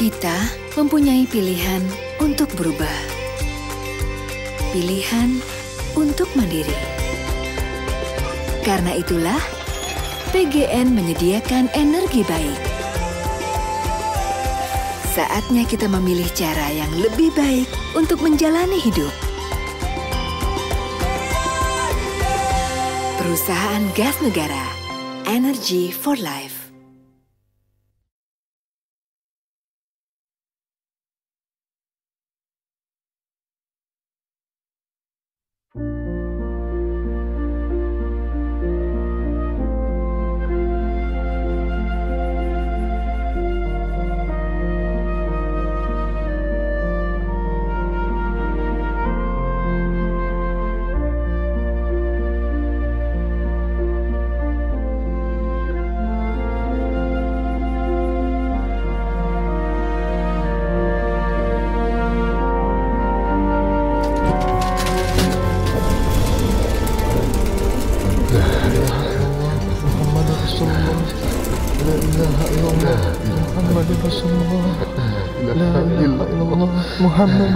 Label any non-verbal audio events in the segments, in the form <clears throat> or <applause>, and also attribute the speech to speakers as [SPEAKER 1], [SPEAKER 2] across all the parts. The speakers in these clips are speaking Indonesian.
[SPEAKER 1] Kita mempunyai pilihan untuk berubah. Pilihan untuk mandiri. Karena itulah, PGN menyediakan energi baik. Saatnya kita memilih cara yang lebih baik untuk menjalani hidup. Perusahaan Gas Negara, Energy for Life.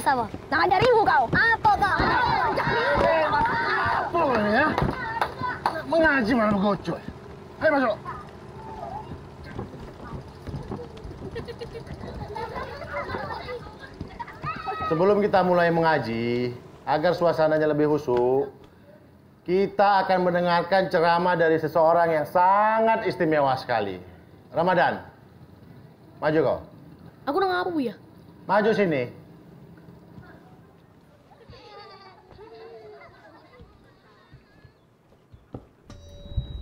[SPEAKER 2] Untuk apa ingus apa? Jangan cari ibu kau. Apa kau?
[SPEAKER 3] Apa ya? Mengaji malah mengocoy. Ayo masuk. Sebelum kita mulai mengaji, agar suasananya lebih khusyuk, kita akan mendengarkan ceramah dari seseorang yang sangat istimewa sekali. Ramadan, maju kau.
[SPEAKER 4] Aku udah ngapa, Bu ya?
[SPEAKER 3] Maju sini.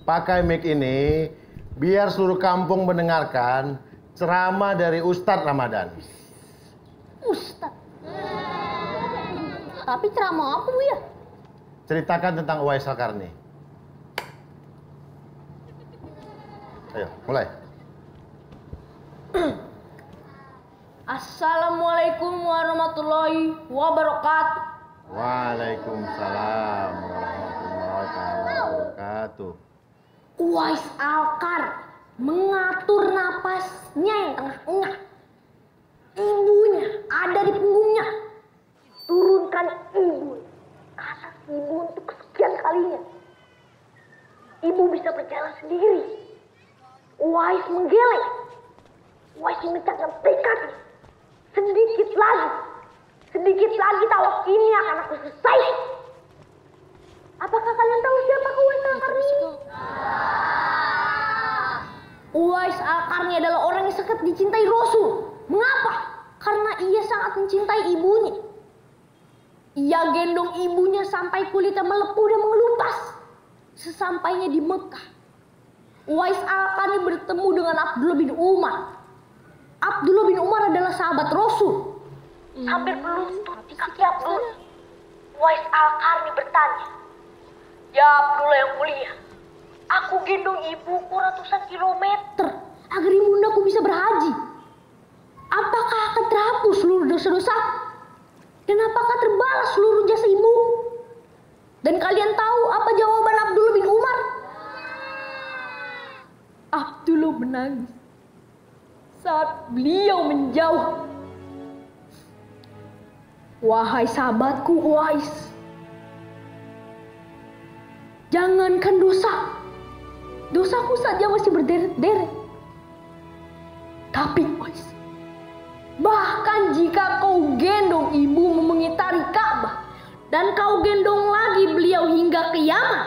[SPEAKER 3] Pakai mic ini biar seluruh kampung mendengarkan ceramah dari Ustadz Ramadan.
[SPEAKER 4] Ustaz. Tapi ceramah apa, Bu ya?
[SPEAKER 3] Ceritakan tentang Uwais Al-Karni. Ayo, mulai. <clears throat>
[SPEAKER 4] Assalamualaikum warahmatullahi wabarakatuh.
[SPEAKER 3] Waalaikumsalam warahmatullahi wabarakatuh.
[SPEAKER 4] Uwais Alkar mengatur napasnya yang tengah-tengah. Ibunya ada di punggungnya. Turunkan ibu. Kata ibu untuk kesekian kalinya. Ibu bisa berjalan sendiri. Uwais menggeleng. Uwais memecahkan tekad. Sedikit lagi. Sedikit lagi tawaf ini akan aku selesai. Apakah kalian tahu siapa Uwais Al-Karni? Uwais Al-Karni adalah orang yang sangat dicintai Rasul. Mengapa? Karena ia sangat mencintai ibunya. Ia gendong ibunya sampai kulitnya melepuh dan mengelupas. Sesampainya di Mekah, Uwais Al-Karni bertemu dengan Abdullah bin Umar. Abdullah bin Umar adalah sahabat Rasul. Hampir di kaki Abdullah. Uwais Al-Karni bertanya, Ya Abdullah yang mulia, aku gendong ibuku ratusan kilometer agar ibundaku bisa berhaji. Apakah akan terhapus seluruh dosa-dosa? Dan apakah terbalas seluruh jasa ibu? Dan kalian tahu apa jawaban Abdullah bin Umar? Abdullah menangis saat beliau menjauh. Wahai sahabatku Uwais, jangankan dosa, dosaku saja masih berderet-deret. Tapi Uwais, bahkan jika kau gendong ibu mengitari Ka'bah dan kau gendong lagi beliau hingga kiamat,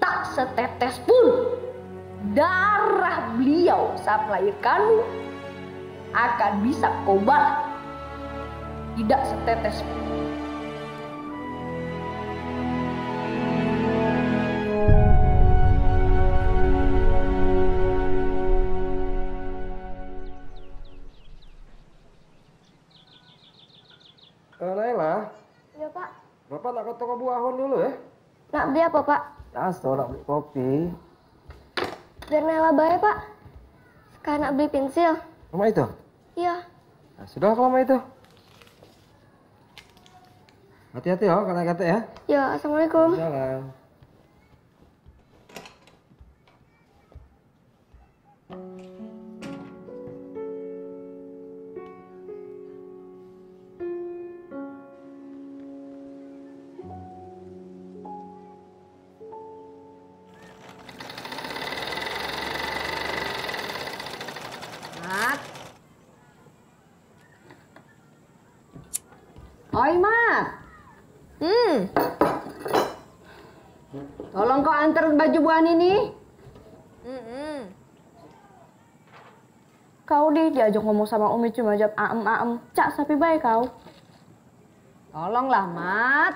[SPEAKER 4] tak setetes pun darah beliau saat melahirkanmu akan bisa kau balas. Tidak setetes pun.
[SPEAKER 5] Bapak nak ke toko buahon dulu ya?
[SPEAKER 2] Nak beli apa, Pak?
[SPEAKER 5] Ya, so, nak beli kopi.
[SPEAKER 2] Biar Nela bayar, Pak. Sekarang nak beli pensil.
[SPEAKER 5] Rumah itu?
[SPEAKER 2] Iya.
[SPEAKER 5] Nah, sudah kalau rumah itu. Hati-hati ya, kena kata ya.
[SPEAKER 2] Ya, Assalamualaikum.
[SPEAKER 5] Jalan.
[SPEAKER 6] Antar baju buan ini.
[SPEAKER 4] Kau di diajak ngomong sama Umi cuma jawab aem aem. Cak sapi baik kau.
[SPEAKER 6] Tolonglah, Mat.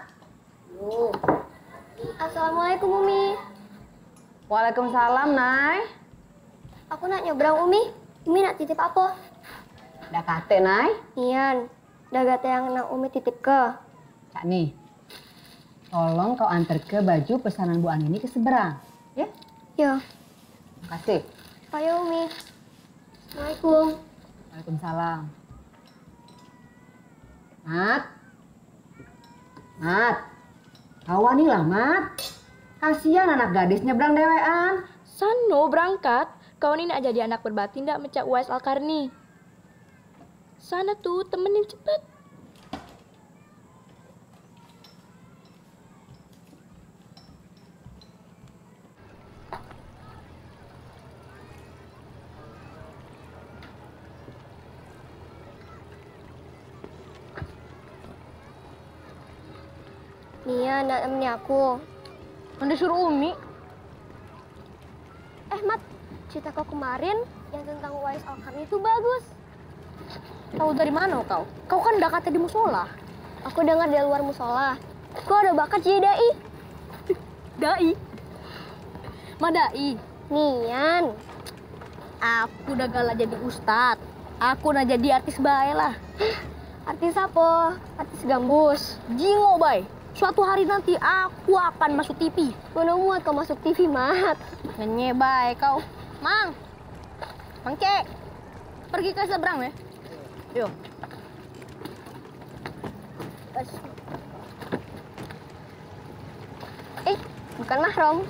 [SPEAKER 2] Assalamualaikum, Umi.
[SPEAKER 6] Waalaikumsalam, Nay.
[SPEAKER 2] Aku nak nyebrang, Umi. Umi nak titip apa?
[SPEAKER 6] Dah kate, Nay.
[SPEAKER 2] Nian. Dagat yang nak Umi titip ke.
[SPEAKER 6] Cak nih. Tolong kau antar ke baju pesanan Bu Ani ini ke seberang. Ya?
[SPEAKER 2] Ya.
[SPEAKER 6] Kasih.
[SPEAKER 2] Ayo, Umi. Assalamualaikum.
[SPEAKER 6] Waalaikumsalam. Mat. Mat. Kawani lah, Mat. Kasihan anak gadis nyebrang dewean.
[SPEAKER 4] Sano berangkat. Kau ini nak jadi anak berbakti ndak mecak Uwais Al-Karni. Sana tuh temenin cepet.
[SPEAKER 2] Nian nak temani aku.
[SPEAKER 4] Anda suruh Umi.
[SPEAKER 2] Eh, Mat. Cerita kau kemarin yang tentang Wais Al-Karni itu bagus.
[SPEAKER 4] Tahu dari mana kau? Kau kan udah kata di musola.
[SPEAKER 2] Aku dengar dari luar musola. Kau ada bakat jadi dai. <laughs>
[SPEAKER 4] Dai. Madai.
[SPEAKER 2] Nian.
[SPEAKER 4] Aku udah galak jadi ustad. Aku udah jadi artis bae lah. <gasps>
[SPEAKER 2] Artis apa? Artis gambus.
[SPEAKER 4] Jingo bay. Suatu hari nanti aku akan masuk TV.
[SPEAKER 2] Mana muat kau masuk TV, Mat.
[SPEAKER 4] Nyenye bay kau. Mang. Mang Cek. Pergi ke seberang ya. Yuk.
[SPEAKER 2] Eh, bukan mahram.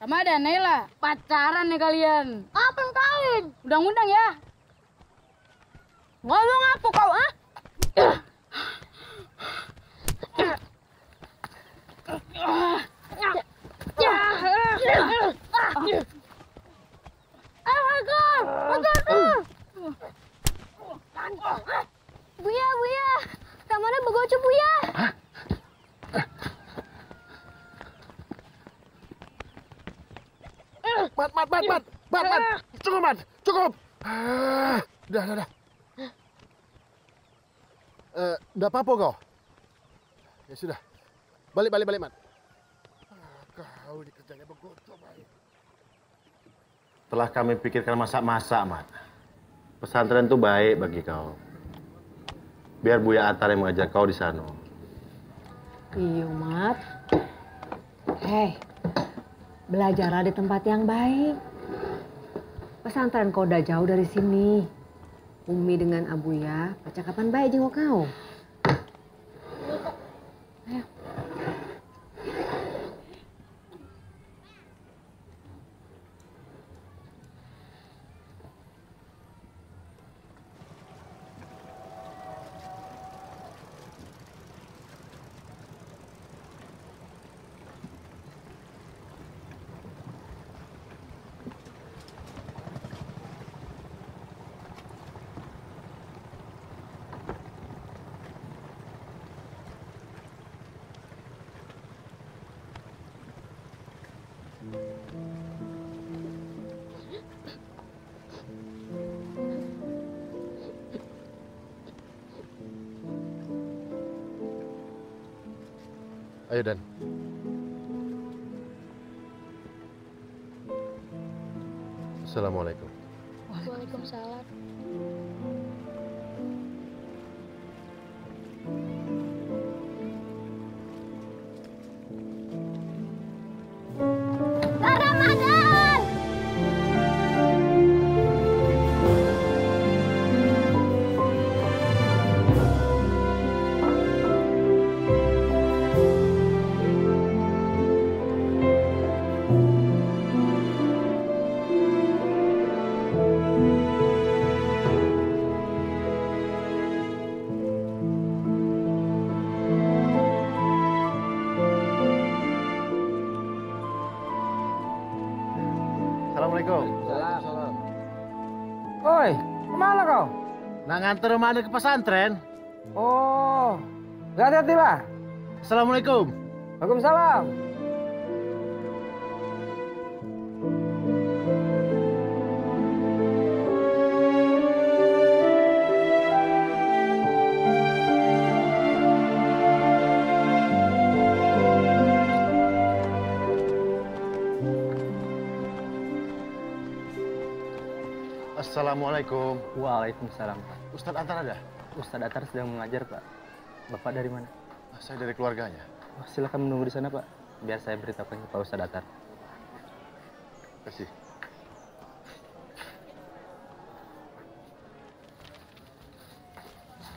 [SPEAKER 4] Ramadan, Nela, pacaran nih kalian. Apa yang kawin? Undang-undang ya. Ngomong apa kau, ah? Ah, Hagar! Hagar!
[SPEAKER 2] baju Buya.
[SPEAKER 3] Mat, mat, mat, mat, mat, mat. Cukup, mat, cukup. Ah, udah, udah, udah. Eh, udah apa-apa kau? Ya sudah. Balik, balik, balik, mat. Ah, kau dikerjanya begoto, baik. Telah kami pikirkan masak-masak, mat. Pesantren itu baik bagi kau. Biar Buya Atar yang mengajar kau di sana.
[SPEAKER 6] Iya, Mat. Hei, belajarlah di tempat yang baik. Pesantren kau udah jauh dari sini. Umi dengan Abuya, percakapan baik jenguk kau. Ayo.
[SPEAKER 3] Assalamualaikum.
[SPEAKER 2] Waalaikumsalam.
[SPEAKER 3] Nganter Ramadan ke pesantren.
[SPEAKER 7] Oh, hati-hati lah.
[SPEAKER 3] Assalamualaikum.
[SPEAKER 7] Waalaikumsalam.
[SPEAKER 3] Assalamualaikum.
[SPEAKER 8] Waalaikumsalam Pak.
[SPEAKER 3] Ustadz Antar ada?
[SPEAKER 8] Ustadz Atar sedang mengajar Pak. Bapak dari mana?
[SPEAKER 3] Saya dari keluarganya.
[SPEAKER 8] Oh, silakan menunggu di sana Pak. Biar saya beritahukan ke Pak Ustadz Atar.
[SPEAKER 3] Kasih.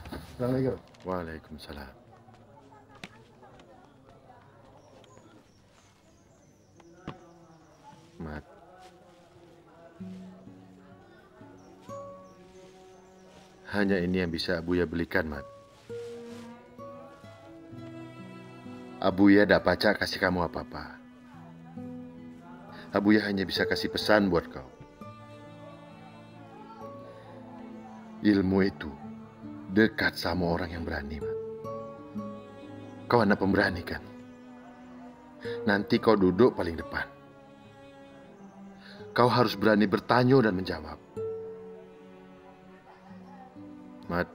[SPEAKER 5] Assalamualaikum.
[SPEAKER 3] Waalaikumsalam. Hanya ini yang bisa Abuya belikan, Mat. Abuya tidak pacak kasih kamu apa-apa. Abuya hanya bisa kasih pesan buat kau. Ilmu itu dekat sama orang yang berani, Mat. Kau anak pemberani kan? Nanti kau duduk paling depan. Kau harus berani bertanya dan menjawab. Mat,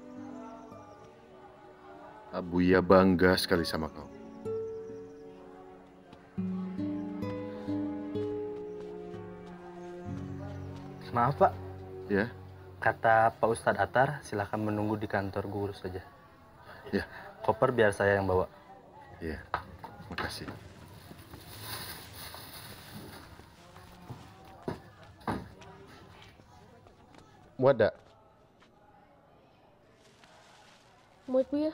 [SPEAKER 3] Abuya bangga sekali sama kau.
[SPEAKER 8] Maaf Pak,
[SPEAKER 3] Ya,
[SPEAKER 8] kata Pak Ustadz Atar silakan menunggu di kantor guru saja.
[SPEAKER 3] ya,
[SPEAKER 8] Koper biar saya yang bawa.
[SPEAKER 3] ya. Makasih. Muat dak?
[SPEAKER 2] Muat Buya.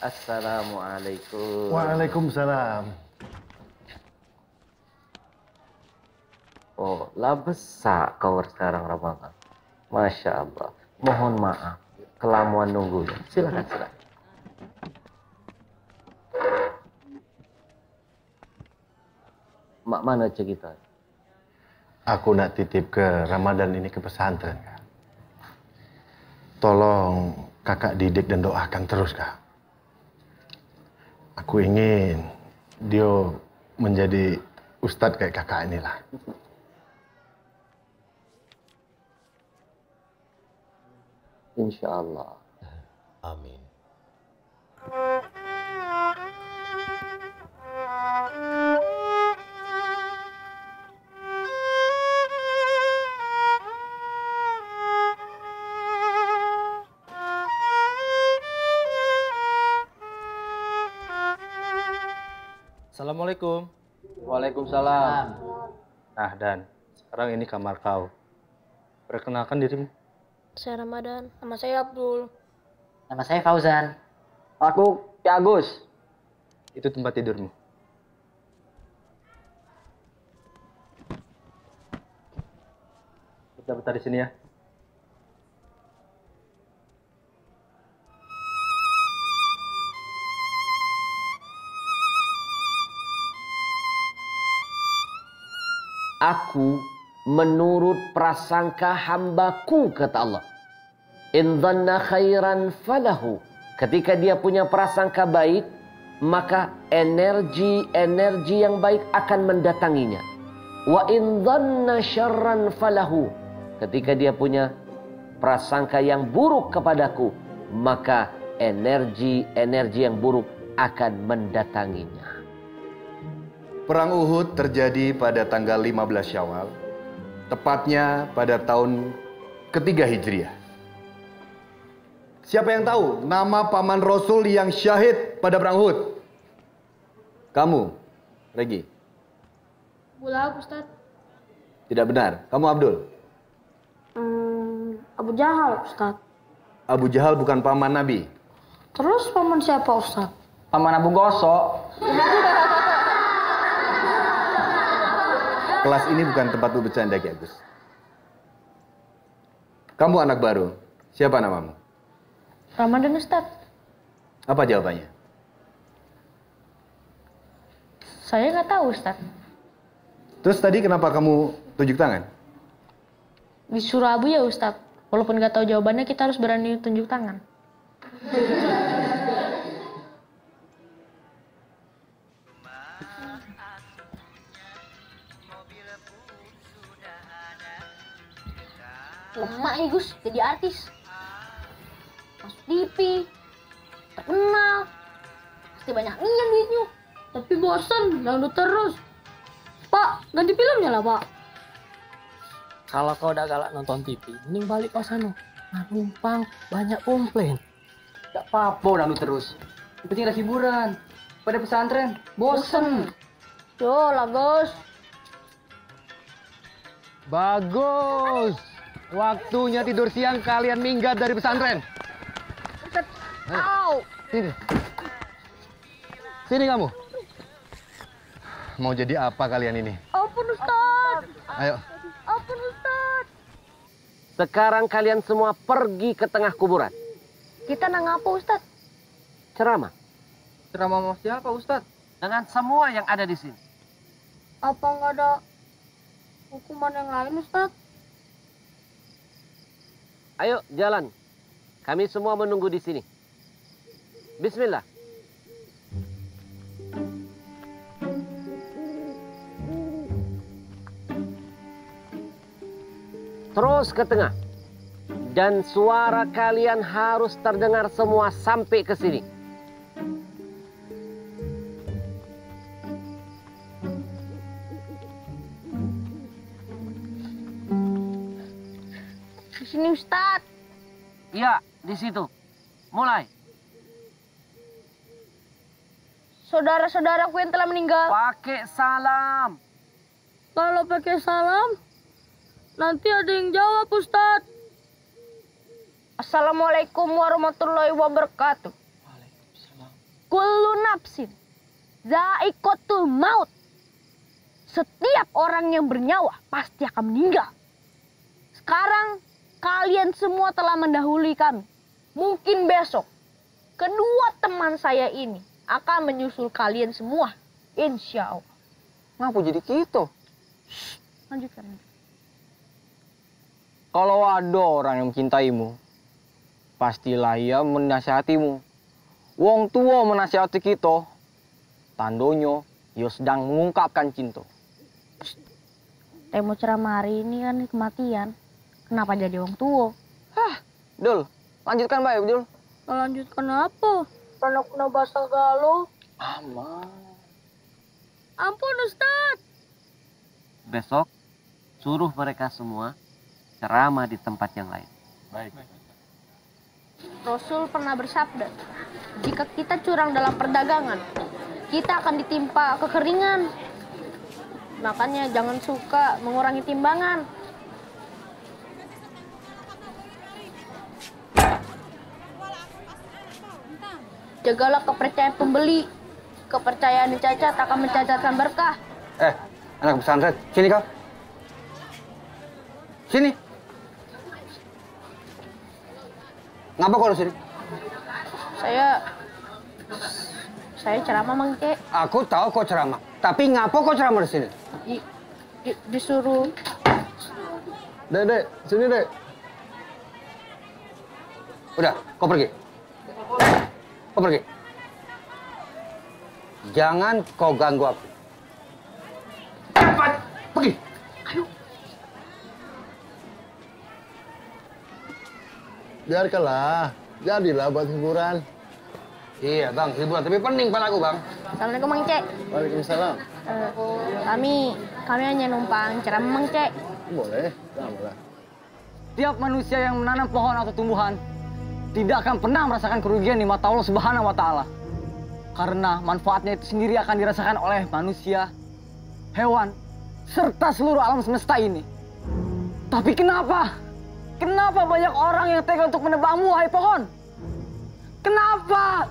[SPEAKER 8] Assalamualaikum.
[SPEAKER 3] Waalaikumsalam.
[SPEAKER 8] Oh, lah besar kau sekarang Ramadan. Masya Allah. Mohon maaf. Kelamuan nunggunya. Silakan, silakan. Mak mana cek kita?
[SPEAKER 3] Aku nak titip ke Ramadan ini ke pesantren. Tolong kakak didik dan doakan terus kak. Aku ingin Dio menjadi ustadz kayak kakak inilah.
[SPEAKER 8] Insya Allah.
[SPEAKER 3] Amin.
[SPEAKER 9] Assalamualaikum.
[SPEAKER 8] Waalaikumsalam.
[SPEAKER 9] Nah, Dan. Sekarang ini kamar kau. Perkenalkan dirimu.
[SPEAKER 4] Saya Ramadan, nama saya Abdul.
[SPEAKER 10] Nama saya Fauzan.
[SPEAKER 7] Aku Ki Agus.
[SPEAKER 9] Itu tempat tidurmu. Bentar-bentar di sini ya.
[SPEAKER 11] Aku menurut prasangka hambaku kata Allah. In khairan falahu. Ketika dia punya prasangka baik, maka energi-energi yang baik akan mendatanginya. Wa in dhanna syarran falahu. Ketika dia punya prasangka yang buruk kepadaku, maka energi-energi yang buruk akan mendatanginya.
[SPEAKER 12] Perang Uhud terjadi pada tanggal 15 Syawal, tepatnya pada tahun ketiga Hijriah. Siapa yang tahu nama paman Rasul yang syahid pada perang Uhud? Kamu, Regi.
[SPEAKER 4] Bula Ustaz.
[SPEAKER 12] Tidak benar. Kamu Abdul.
[SPEAKER 4] Hmm, Abu Jahal Ustaz.
[SPEAKER 12] Abu Jahal bukan paman Nabi.
[SPEAKER 4] Terus paman siapa Ustaz?
[SPEAKER 7] Paman Abu Gosok. <laughs>
[SPEAKER 12] Kelas ini bukan tempat lu bercanda, Ki Agus. Kamu anak baru. Siapa namamu?
[SPEAKER 4] Ramadan Ustaz.
[SPEAKER 12] Apa jawabannya?
[SPEAKER 4] Saya nggak tahu Ustaz.
[SPEAKER 12] Terus tadi kenapa kamu tunjuk tangan?
[SPEAKER 4] Disuruh Abu ya Ustaz. Walaupun nggak tahu jawabannya, kita harus berani tunjuk tangan. <laughs> Lemak nih Gus, jadi artis. Masuk TV, terkenal. Pasti banyak nian duitnya. Tapi bosan, dangdut terus. Pak, ganti filmnya lah pak.
[SPEAKER 7] Kalau kau udah galak nonton TV, mending balik ke sana. Nah, numpang banyak komplain. Gak apa-apa dangdut terus. Yang penting ada hiburan. Pada pesantren, bosen.
[SPEAKER 4] Yo lah Gus.
[SPEAKER 5] Bagus. Waktunya tidur siang kalian minggat dari pesantren.
[SPEAKER 4] Au.
[SPEAKER 5] Sini. Sini kamu. Mau jadi apa kalian ini?
[SPEAKER 4] Ampun Ustaz.
[SPEAKER 5] Ayo.
[SPEAKER 4] Ampun Ustaz.
[SPEAKER 11] Sekarang kalian semua pergi ke tengah kuburan.
[SPEAKER 4] Kita nang apa Ustaz?
[SPEAKER 11] Ceramah
[SPEAKER 7] Ceramah sama siapa Ustaz?
[SPEAKER 11] dengan semua yang ada di sini.
[SPEAKER 4] Apa nggak ada hukuman yang lain Ustaz?
[SPEAKER 11] Ayo jalan. Kami semua menunggu di sini. Bismillah. Terus ke tengah. Dan suara kalian harus terdengar semua sampai ke sini.
[SPEAKER 4] Di sini Ustaz.
[SPEAKER 11] Iya, di situ. Mulai.
[SPEAKER 4] Saudara-saudaraku yang telah meninggal.
[SPEAKER 11] Pakai salam.
[SPEAKER 4] Kalau pakai salam, nanti ada yang jawab Ustaz. Assalamualaikum warahmatullahi wabarakatuh. Kullu nafsin za'iqatul maut. Setiap orang yang bernyawa pasti akan meninggal. Sekarang kalian semua telah mendahului kami. Mungkin besok kedua teman saya ini akan menyusul kalian semua. Insya Allah.
[SPEAKER 7] Ngapa jadi gitu?
[SPEAKER 4] Lanjutkan.
[SPEAKER 7] Kalau ada orang yang mencintaimu, pastilah ia menasihatimu. Wong tua menasihati kita, tandonyo ia sedang mengungkapkan cinta.
[SPEAKER 13] Temo ceramah hari ini kan kematian. Kenapa jadi wong tua?
[SPEAKER 7] Hah, Dul, lanjutkan baik, Dul.
[SPEAKER 13] Lanjutkan apa? Karena kena bahasa galuh.
[SPEAKER 7] Aman.
[SPEAKER 13] Ampun Ustaz.
[SPEAKER 11] Besok suruh mereka semua ceramah di tempat yang lain.
[SPEAKER 3] Baik.
[SPEAKER 13] Rasul pernah bersabda, jika kita curang dalam perdagangan, kita akan ditimpa kekeringan. Makanya jangan suka mengurangi timbangan. Jagalah kepercayaan pembeli. Kepercayaan dicacat akan mencacatkan berkah.
[SPEAKER 7] Eh, anak pesantren, sini kau. Sini. Ngapa kau di sini?
[SPEAKER 13] Saya saya ceramah Mang Cek.
[SPEAKER 7] Aku tahu kau ceramah, tapi ngapa kau ceramah di sini?
[SPEAKER 13] Di, di- disuruh
[SPEAKER 14] Dek, dek, sini dek.
[SPEAKER 7] Udah, kau pergi. Kau pergi. Jangan kau ganggu aku. Cepat, pergi.
[SPEAKER 3] Biarkanlah. Jadilah buat hiburan.
[SPEAKER 7] Iya bang, hiburan tapi pening padaku bang.
[SPEAKER 13] Assalamualaikum Mang Cek.
[SPEAKER 3] Waalaikumsalam.
[SPEAKER 13] Eh, kami kami hanya numpang ceramah Mang Cek.
[SPEAKER 3] Boleh. Boleh.
[SPEAKER 7] Tiap manusia yang menanam pohon atau tumbuhan tidak akan pernah merasakan kerugian di mata Allah Subhanahu wa taala. Karena manfaatnya itu sendiri akan dirasakan oleh manusia, hewan, serta seluruh alam semesta ini. Tapi kenapa? Kenapa banyak orang yang tega untuk menebangmu, wahai pohon? Kenapa?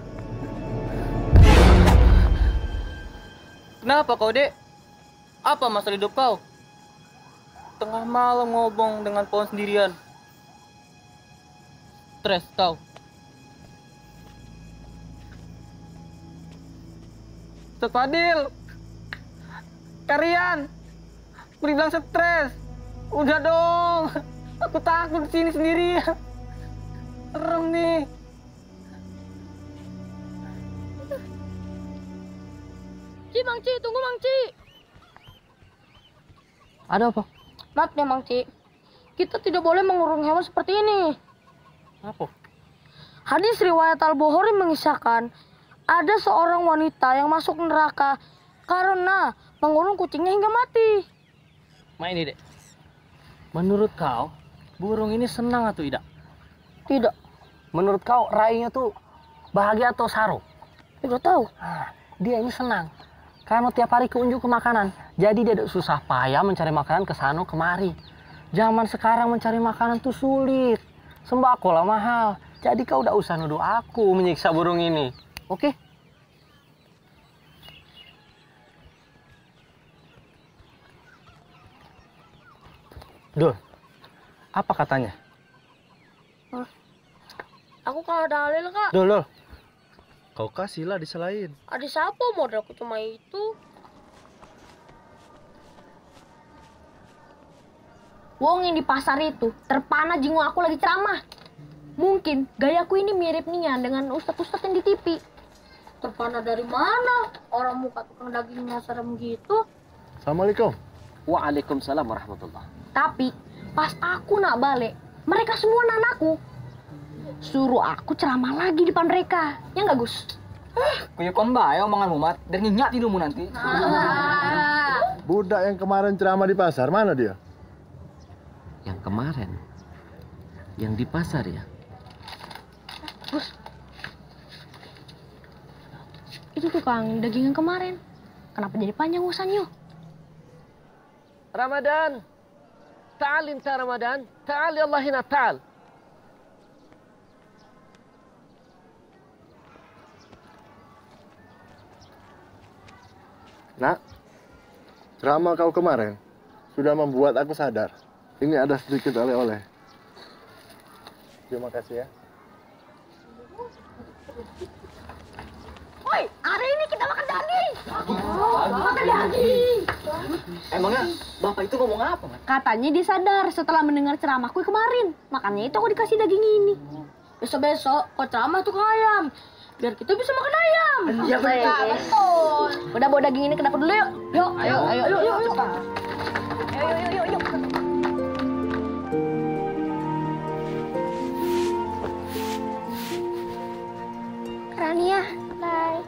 [SPEAKER 15] Kenapa kau, Dek? Apa masalah hidup kau? Tengah malam ngobong dengan pohon sendirian. Stres kau.
[SPEAKER 7] Ustaz Fadil, Karian, aku dibilang stres. Udah dong, aku takut di sini sendirian. Serem nih.
[SPEAKER 13] Ci, Mang Ci, tunggu Mang Ci.
[SPEAKER 7] Ada apa?
[SPEAKER 13] Maaf ya Mang Ci. Kita tidak boleh mengurung hewan seperti ini.
[SPEAKER 15] Apa?
[SPEAKER 13] Hadis riwayat Al-Bukhari mengisahkan ada seorang wanita yang masuk neraka karena mengurung kucingnya hingga mati.
[SPEAKER 15] Main ini, Dek. Menurut kau, burung ini senang atau tidak?
[SPEAKER 13] Tidak.
[SPEAKER 15] Menurut kau, rainya tuh bahagia atau saru?
[SPEAKER 13] Tidak tahu.
[SPEAKER 15] Ah, dia ini senang. Karena tiap hari keunjuk ke makanan. Jadi dia tidak susah payah mencari makanan ke sana kemari. Zaman sekarang mencari makanan tuh sulit. Sembako lah mahal. Jadi kau udah usah nuduh aku menyiksa burung ini. Oke? Dul, apa katanya?
[SPEAKER 13] Aku kalau dalil kak.
[SPEAKER 15] Dul, Dul.
[SPEAKER 3] Kau kasihlah diselain.
[SPEAKER 13] Ada siapa modalku cuma itu? Wong yang di pasar itu terpana jingo aku lagi ceramah. Mungkin gayaku ini mirip nian dengan ustadz-ustadz yang di TV. Terpana dari mana? Orang muka tukang dagingnya serem gitu.
[SPEAKER 3] Assalamualaikum.
[SPEAKER 11] Waalaikumsalam warahmatullah.
[SPEAKER 13] Tapi pas aku nak balik, mereka semua nanaku. Suruh aku ceramah lagi di depan mereka. Ya nggak Gus?
[SPEAKER 7] Kuya komba ya omongan mumat dan nginyak tidurmu nanti. <laughs>
[SPEAKER 3] Budak yang kemarin ceramah di pasar, mana dia?
[SPEAKER 11] Yang kemarin, yang di pasar ya.
[SPEAKER 13] Gus. Itu tukang daging yang kemarin. Kenapa jadi panjang urusannya?
[SPEAKER 11] Ramadan. Ta'al inta Ramadan. Ta'al ya Allah hina ta'al.
[SPEAKER 3] Nak, ceramah kau kemarin sudah membuat aku sadar. Ini ada sedikit oleh-oleh. Terima kasih ya.
[SPEAKER 13] Woi, hari ini kita makan daging. makan daging.
[SPEAKER 7] Emangnya bapak itu ngomong apa? Man?
[SPEAKER 13] Katanya dia sadar setelah mendengar ceramahku kemarin. Makanya itu aku dikasih daging ini.
[SPEAKER 4] Besok-besok kau ceramah tukang ayam. Biar kita bisa makan ayam.
[SPEAKER 2] Iya, betul.
[SPEAKER 4] Betul. Udah bawa daging ini ke dapur dulu yuk. Yuk, ayo, ayo, yuk, yuk, yuk. Ayo, yuk, yuk, yuk.
[SPEAKER 2] Rania. Bye.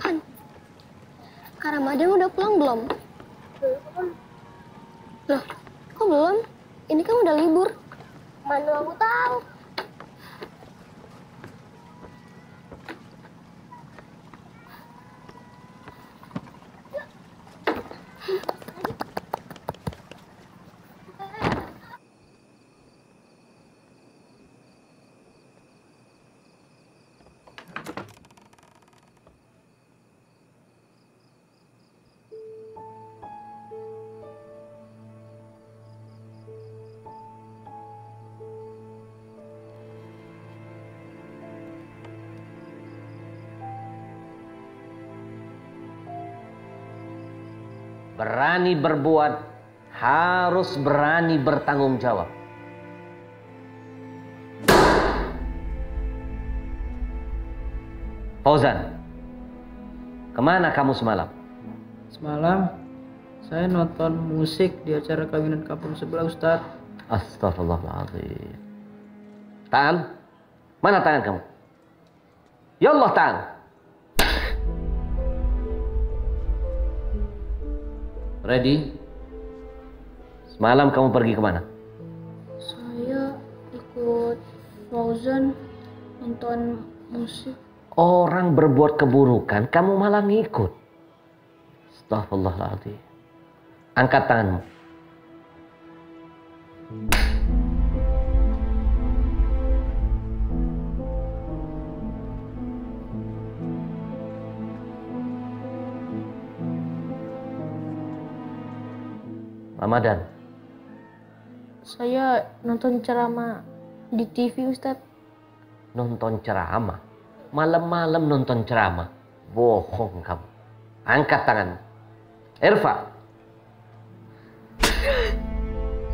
[SPEAKER 2] Han, Kak Ramadan udah pulang belum?
[SPEAKER 11] Berani berbuat harus berani bertanggung jawab. Fauzan, ke mana kamu semalam?
[SPEAKER 16] Semalam saya nonton musik di acara kawinan kampung sebelah Ustadz.
[SPEAKER 11] Astagfirullahaladzim. Ta'al, mana tangan kamu? Ya Allah, Ta'al. Ready? Semalam kamu pergi ke mana?
[SPEAKER 4] Saya ikut Fauzan nonton musik.
[SPEAKER 11] Orang berbuat keburukan, kamu malah ngikut. Astagfirullahaladzim. Angkat tanganmu. Ramadan.
[SPEAKER 4] Saya nonton ceramah di TV Ustadz.
[SPEAKER 11] Nonton ceramah. Malam-malam nonton ceramah. Bohong kamu. Angkat tangan. Irfa.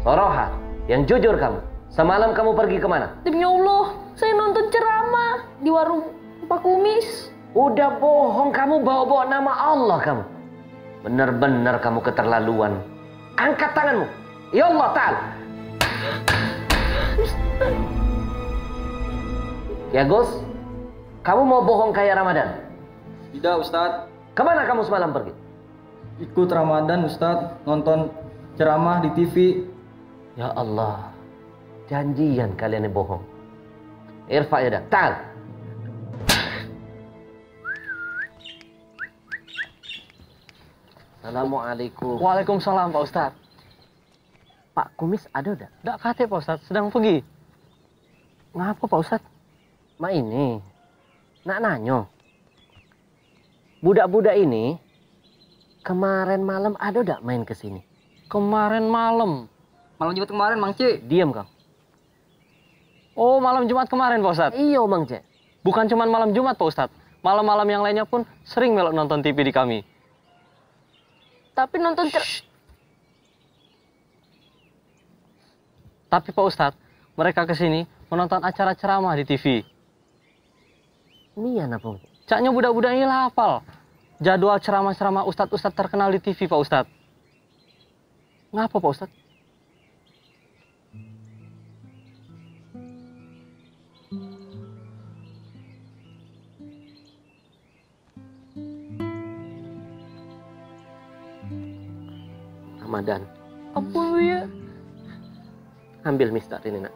[SPEAKER 11] Soroha. Yang jujur kamu. Semalam kamu pergi ke mana?
[SPEAKER 4] Demi Allah, saya nonton ceramah di warung Pak Kumis.
[SPEAKER 11] Udah bohong kamu bawa-bawa nama Allah kamu. Benar-benar kamu keterlaluan. Angkat tanganmu. Ya Allah Ta'ala. Ya Gus, kamu mau bohong kayak Ramadan?
[SPEAKER 16] Tidak Ustadz.
[SPEAKER 11] Ke mana kamu semalam pergi?
[SPEAKER 16] Ikut Ramadan Ustadz nonton ceramah di TV.
[SPEAKER 11] Ya Allah, janjian kalian yang bohong. Irfa ya dah, Assalamualaikum.
[SPEAKER 15] Waalaikumsalam Pak Ustadz.
[SPEAKER 11] Pak Kumis ada udah?
[SPEAKER 15] Dak kate Pak Ustadz, sedang pergi. Ngapa Pak Ustadz?
[SPEAKER 11] Ma ini, nak nanyo. Budak-budak ini kemarin malam ada udah main ke sini?
[SPEAKER 15] Kemarin malam.
[SPEAKER 16] Malam Jumat kemarin Mang C.
[SPEAKER 11] Diam kau.
[SPEAKER 15] Oh malam Jumat kemarin Pak Ustadz?
[SPEAKER 11] Iya Mang C.
[SPEAKER 15] Bukan cuma malam Jumat Pak Ustadz. Malam-malam yang lainnya pun sering melok nonton TV di kami.
[SPEAKER 4] Tapi nonton cer
[SPEAKER 15] Tapi Pak Ustadz, mereka ke sini menonton acara ceramah di TV.
[SPEAKER 11] Ini ya napa?
[SPEAKER 15] Caknya budak-budak ini hafal. Jadwal ceramah-ceramah ustadz-ustadz terkenal di TV Pak Ustadz. Ngapa Pak Ustadz?
[SPEAKER 11] Ramadan,
[SPEAKER 4] apa lu ya?
[SPEAKER 11] ambil mister ini nak.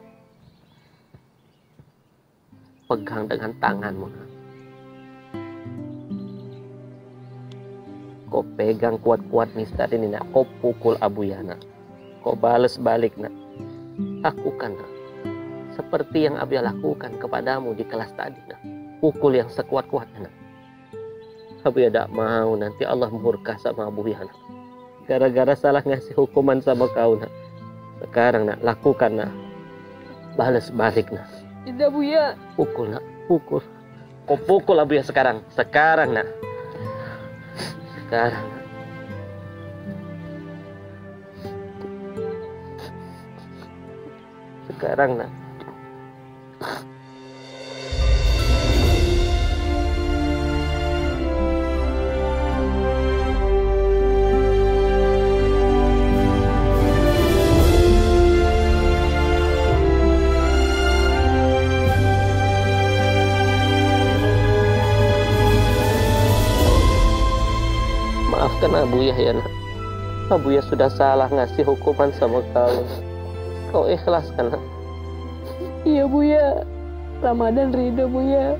[SPEAKER 11] Pegang dengan tanganmu nak. Kau pegang kuat-kuat mister ini nak. Kau pukul Abu Yana. Kau bales balik nak. Lakukan nak. Seperti yang Abu lakukan kepadamu di kelas tadi nak. Pukul yang sekuat-kuatnya nak. Abu ya tidak mau nanti Allah murka sama Abu Yana. Gara-gara salah ngasih hukuman sama kau nak. Sekarang nak lakukan nak. Balas balik nak.
[SPEAKER 4] Tidak Buya.
[SPEAKER 11] Pukul nak, pukul. Kau pukul Abu ya sekarang. Sekarang nak.
[SPEAKER 8] Sekarang. Sekarang nak. Maafkan Abu ya ya nak. Abu ya sudah salah ngasih hukuman sama kau. Kau ikhlaskan nak.
[SPEAKER 6] Iya Buya, Ramadan ridho Buya.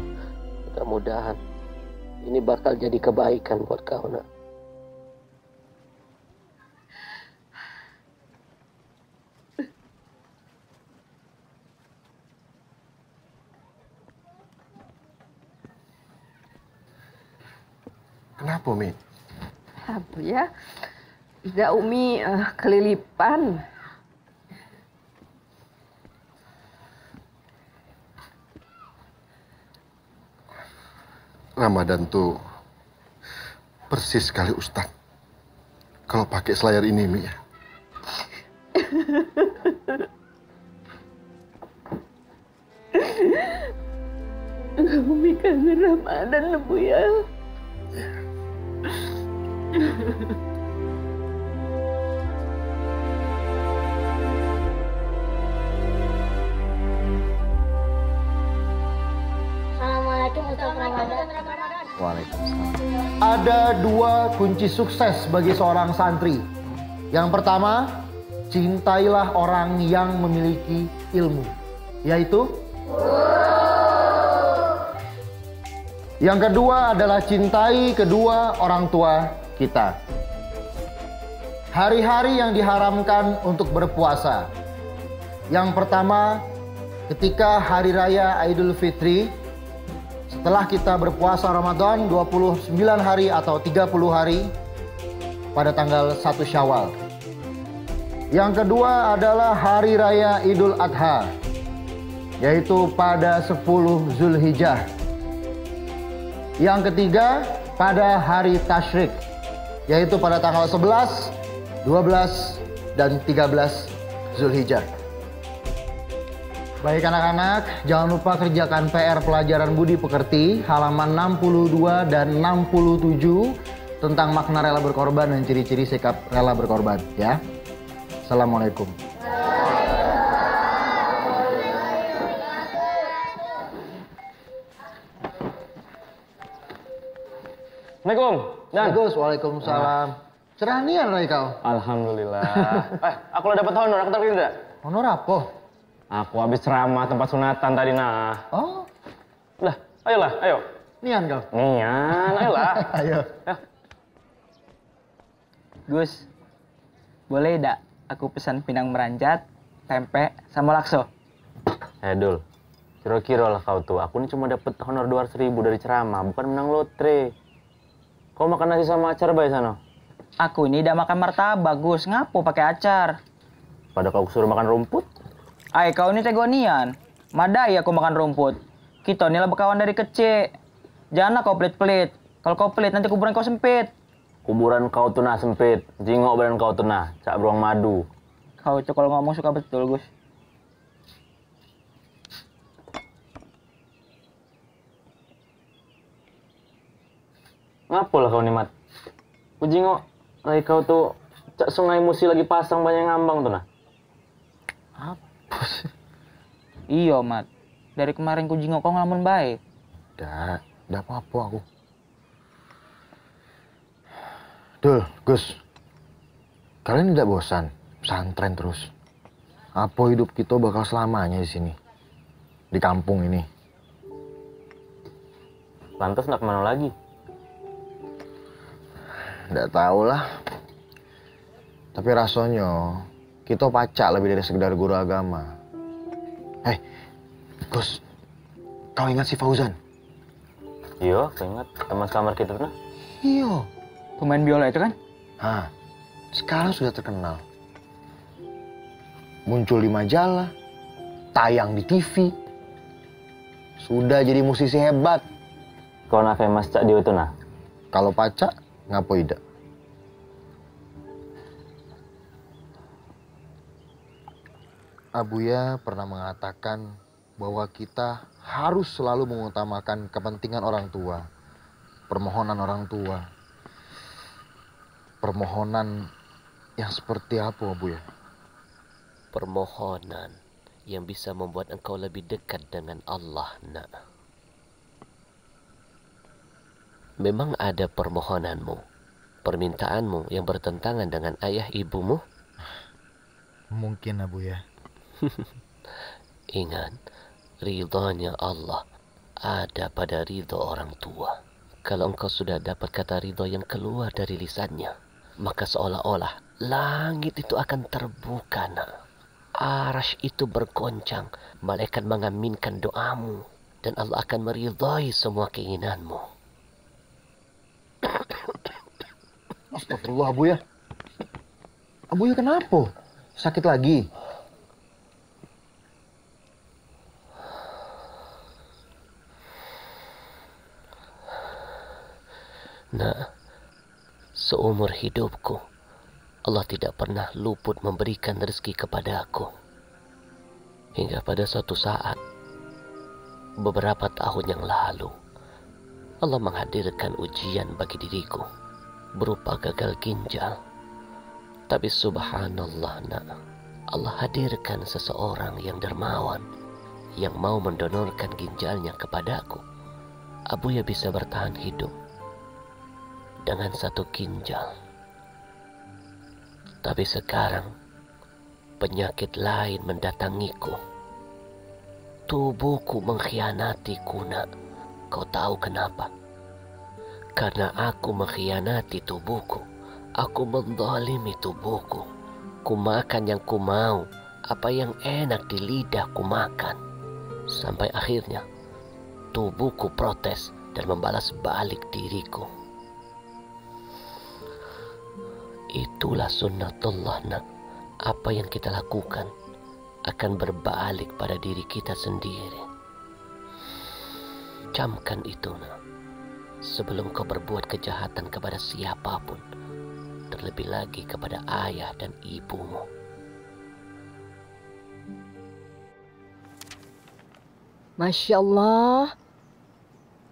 [SPEAKER 8] Mudah-mudahan ini bakal jadi kebaikan buat kau nak.
[SPEAKER 17] Kenapa, Umi?
[SPEAKER 6] Apa ya? Ida Umi eh, kelilipan.
[SPEAKER 17] Ramadan tuh persis sekali Ustadz. Kalau pakai selayar ini, Mi. ya.
[SPEAKER 6] Umi kangen Ramadan.
[SPEAKER 4] Assalamualaikum Ustaz Ramadan.
[SPEAKER 18] Ada dua kunci sukses bagi seorang santri. Yang pertama, cintailah orang yang memiliki ilmu, yaitu Yang kedua adalah cintai kedua orang tua kita. Hari-hari yang diharamkan untuk berpuasa. Yang pertama, ketika hari raya Idul Fitri, setelah kita berpuasa Ramadan 29 hari atau 30 hari pada tanggal 1 Syawal. Yang kedua adalah hari raya Idul Adha, yaitu pada 10 Zulhijjah. Yang ketiga pada hari Tashrik, yaitu pada tanggal 11, 12, dan 13 Zulhijjah. Baik anak-anak, jangan lupa kerjakan PR pelajaran budi pekerti halaman 62 dan 67 tentang makna rela berkorban dan ciri-ciri sikap rela berkorban ya. Assalamualaikum.
[SPEAKER 19] Assalamualaikum. Dan.
[SPEAKER 18] Bagus, Waalaikumsalam. Cerah nian Rai kau.
[SPEAKER 19] Alhamdulillah. <laughs> eh, aku udah dapat honor, aku tahu tidak?
[SPEAKER 18] Honor apa?
[SPEAKER 19] Aku habis ceramah tempat sunatan tadi nah.
[SPEAKER 18] Oh,
[SPEAKER 19] Lah, ayolah, ayo.
[SPEAKER 18] nian kau.
[SPEAKER 19] Nian, ayolah. <laughs>
[SPEAKER 18] Ayo.
[SPEAKER 20] Gus, boleh tidak aku pesan pinang meranjat, tempe, sama lakso?
[SPEAKER 19] Eh, Dul. Kira-kira lah kau tuh, aku ini cuma dapat honor 200 ribu dari ceramah, bukan menang lotre. Kau makan nasi sama acar baik sana?
[SPEAKER 20] Aku ini tidak makan martabak, Gus. Ngapo pakai acar?
[SPEAKER 19] Pada kau suruh makan rumput?
[SPEAKER 20] Ay, kau ini tegonian. Madai aku makan rumput. Kita ini lah berkawan dari kecil. Janganlah kau pelit-pelit. Kalau kau pelit, nanti kuburan kau sempit.
[SPEAKER 19] Kuburan kau tuh nah sempit, jingok badan kau tuh nah, cak beruang madu.
[SPEAKER 20] Kau itu kalau ngomong suka betul, Gus.
[SPEAKER 19] Ngapa lah kau nih, Mat? Kujingok, lagi kau tuh cak sungai musi lagi pasang banyak ngambang tuh nah.
[SPEAKER 20] Iya, Mat. Dari kemarin ku jingok kau ngelamun baik.
[SPEAKER 18] Dah, dah apa-apa aku. Dul, Gus. Kalian tidak bosan pesantren terus? Apa hidup kita bakal selamanya di sini? Di kampung ini?
[SPEAKER 19] Lantas nak ke mana lagi?
[SPEAKER 18] Tidak tahu lah. Tapi rasanya kita pacak lebih dari sekedar guru agama. Hei, Gus, kau ingat si Fauzan?
[SPEAKER 19] Iya, aku ingat teman kamar kita tuh nah.
[SPEAKER 18] Iya.
[SPEAKER 20] Pemain biola itu kan?
[SPEAKER 18] Ah, sekarang sudah terkenal. Muncul di majalah, tayang di TV. Sudah jadi musisi hebat.
[SPEAKER 19] Kau na famous cak dia itu nah.
[SPEAKER 18] Kalau pacak,
[SPEAKER 21] Ngapo ida?
[SPEAKER 18] Abuya pernah mengatakan bahwa kita harus selalu mengutamakan kepentingan orang tua, permohonan orang tua. Permohonan yang seperti apa, Abuya?
[SPEAKER 22] Permohonan yang bisa membuat engkau lebih dekat dengan Allah, nak. Memang ada permohonanmu, permintaanmu yang bertentangan dengan ayah ibumu?
[SPEAKER 18] Mungkin, Abuya. <laughs>
[SPEAKER 22] Ingat, ridhonya Allah ada pada ridho orang tua. Kalau engkau sudah dapat kata ridho yang keluar dari lisannya, maka seolah-olah langit itu akan terbuka, nak. Arash itu bergoncang, malaikat mengaminkan doamu, dan Allah akan meridhai semua keinginanmu.
[SPEAKER 18] Astagfirullah, Abuya. Abuya kenapa? Sakit lagi?
[SPEAKER 22] Nah, seumur hidupku, Allah tidak pernah luput memberikan rezeki kepada aku. Hingga pada suatu saat, beberapa tahun yang lalu, Allah menghadirkan ujian bagi diriku berupa gagal ginjal. Tapi subhanallah nak, Allah hadirkan seseorang yang dermawan yang mau mendonorkan ginjalnya kepadaku. Abuya bisa bertahan hidup dengan satu ginjal. Tapi sekarang penyakit lain mendatangiku. Tubuhku mengkhianatiku nak. Kau tahu kenapa? Karena aku mengkhianati tubuhku. Aku mendolimi tubuhku. Ku makan yang ku mau. Apa yang enak di lidah ku makan. Sampai akhirnya tubuhku protes dan membalas balik diriku. Itulah sunnatullah nak. Apa yang kita lakukan akan berbalik pada diri kita sendiri. Camkan itu nak. Sebelum kau berbuat kejahatan kepada siapa pun. Terlebih lagi kepada ayah dan ibumu.
[SPEAKER 6] Masya Allah.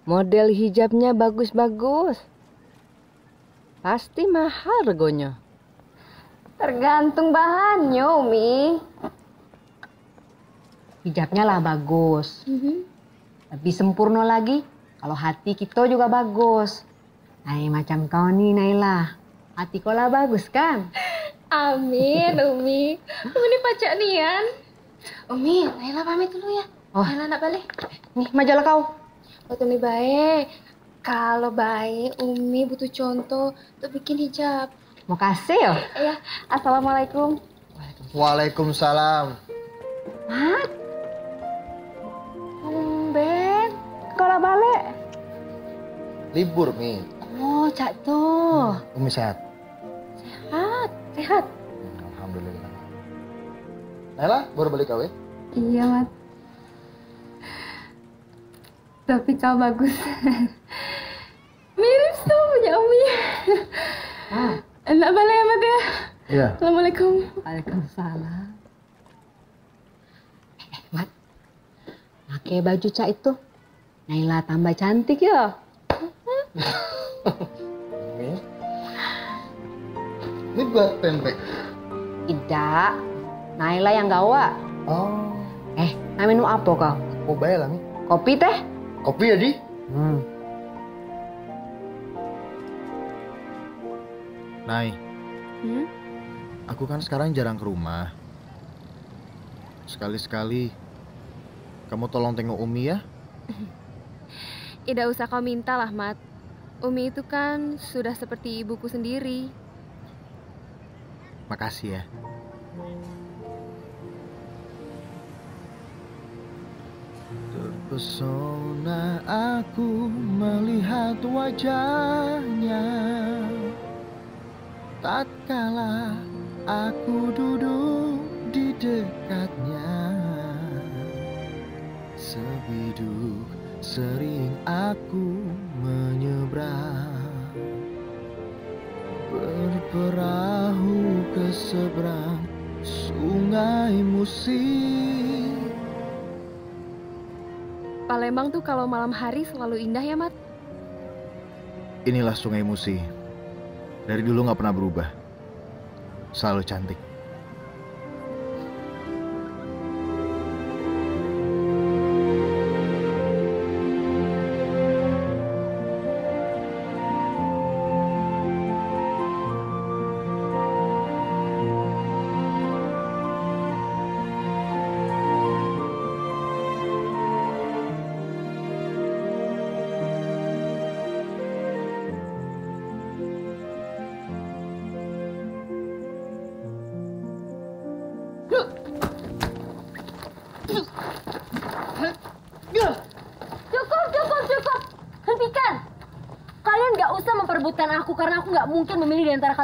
[SPEAKER 6] Model hijabnya bagus-bagus. Pasti mahal regonya.
[SPEAKER 2] Tergantung bahannya, Umi.
[SPEAKER 6] Hijabnya lah bagus. Lebih sempurna lagi kalau hati kita juga bagus. Nah, macam kau nih Naila. Hati kau lah bagus kan?
[SPEAKER 2] Amin, <laughs> Umi. Umi ini pacak Nian. Umi, Naila pamit dulu ya.
[SPEAKER 6] Oh.
[SPEAKER 2] Naila nak balik.
[SPEAKER 6] Nih majalah kau.
[SPEAKER 2] Buat Umi baik. Kalau baik, Umi butuh contoh untuk bikin hijab.
[SPEAKER 6] Mau kasih ya?
[SPEAKER 2] Iya. Assalamualaikum.
[SPEAKER 18] Waalaikumsalam.
[SPEAKER 6] Mat. Sekolah balik.
[SPEAKER 18] Libur, Mi.
[SPEAKER 6] Oh, cak tuh.
[SPEAKER 18] Umi sehat?
[SPEAKER 6] Sehat, sehat.
[SPEAKER 18] Alhamdulillah. Naila, baru balik kau ya?
[SPEAKER 23] Iya, Mat. Tapi kau bagus. Mirip tuh punya Umi.
[SPEAKER 6] Ah.
[SPEAKER 23] Enak balik ya, Mat ya?
[SPEAKER 18] Iya.
[SPEAKER 23] Assalamualaikum.
[SPEAKER 6] Waalaikumsalam. Eh, Mat. Pakai baju cak itu. Naila tambah cantik ya.
[SPEAKER 18] Ini buat pempek.
[SPEAKER 6] Tidak. Naila yang gawa.
[SPEAKER 18] Oh.
[SPEAKER 6] Eh, nah minum apa kau?
[SPEAKER 18] Oh, bayar lah.
[SPEAKER 6] Kopi teh?
[SPEAKER 18] Kopi ya, Di?
[SPEAKER 6] Hmm.
[SPEAKER 18] Nai,
[SPEAKER 23] Hmm?
[SPEAKER 18] aku kan sekarang jarang ke rumah. Sekali-sekali kamu tolong tengok Umi ya.
[SPEAKER 23] Tidak usah kau minta lah, Mat. Umi itu kan sudah seperti ibuku sendiri.
[SPEAKER 18] Makasih ya. Terpesona aku melihat wajahnya Tatkala aku duduk di dekatnya sering aku menyeberang perahu ke seberang sungai Musi.
[SPEAKER 23] Palembang tuh kalau malam hari selalu indah ya, Mat?
[SPEAKER 18] Inilah sungai Musi. Dari dulu nggak pernah berubah. Selalu cantik.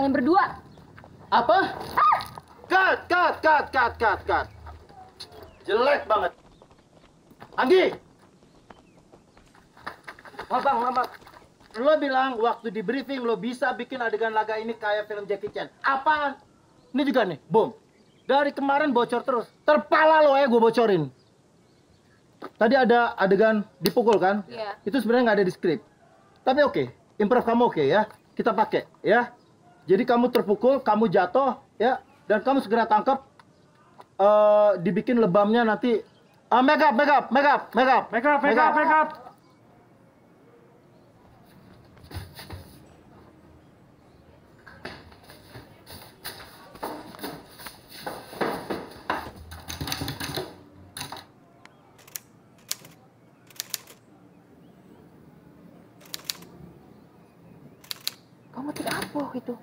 [SPEAKER 4] Kalian berdua.
[SPEAKER 24] Apa? Cut, cut, cut, cut, cut, cut. Jelek banget. Anggi! Abang, abang. Lo bilang waktu di briefing lo bisa bikin adegan laga ini kayak film Jackie Chan. Apaan? Ini juga nih, bom. Dari kemarin bocor terus. Terpala lo ya gue bocorin. Tadi ada adegan dipukul kan?
[SPEAKER 4] Iya.
[SPEAKER 24] Itu sebenarnya nggak ada di skrip. Tapi oke, improv kamu oke ya. Kita pakai ya. Jadi kamu terpukul, kamu jatuh ya, dan kamu segera tangkap. eh dibikin lebamnya nanti. Ah, make up, make up, make up, make up, make up, make up, make up.
[SPEAKER 25] Kamu tidak apa itu?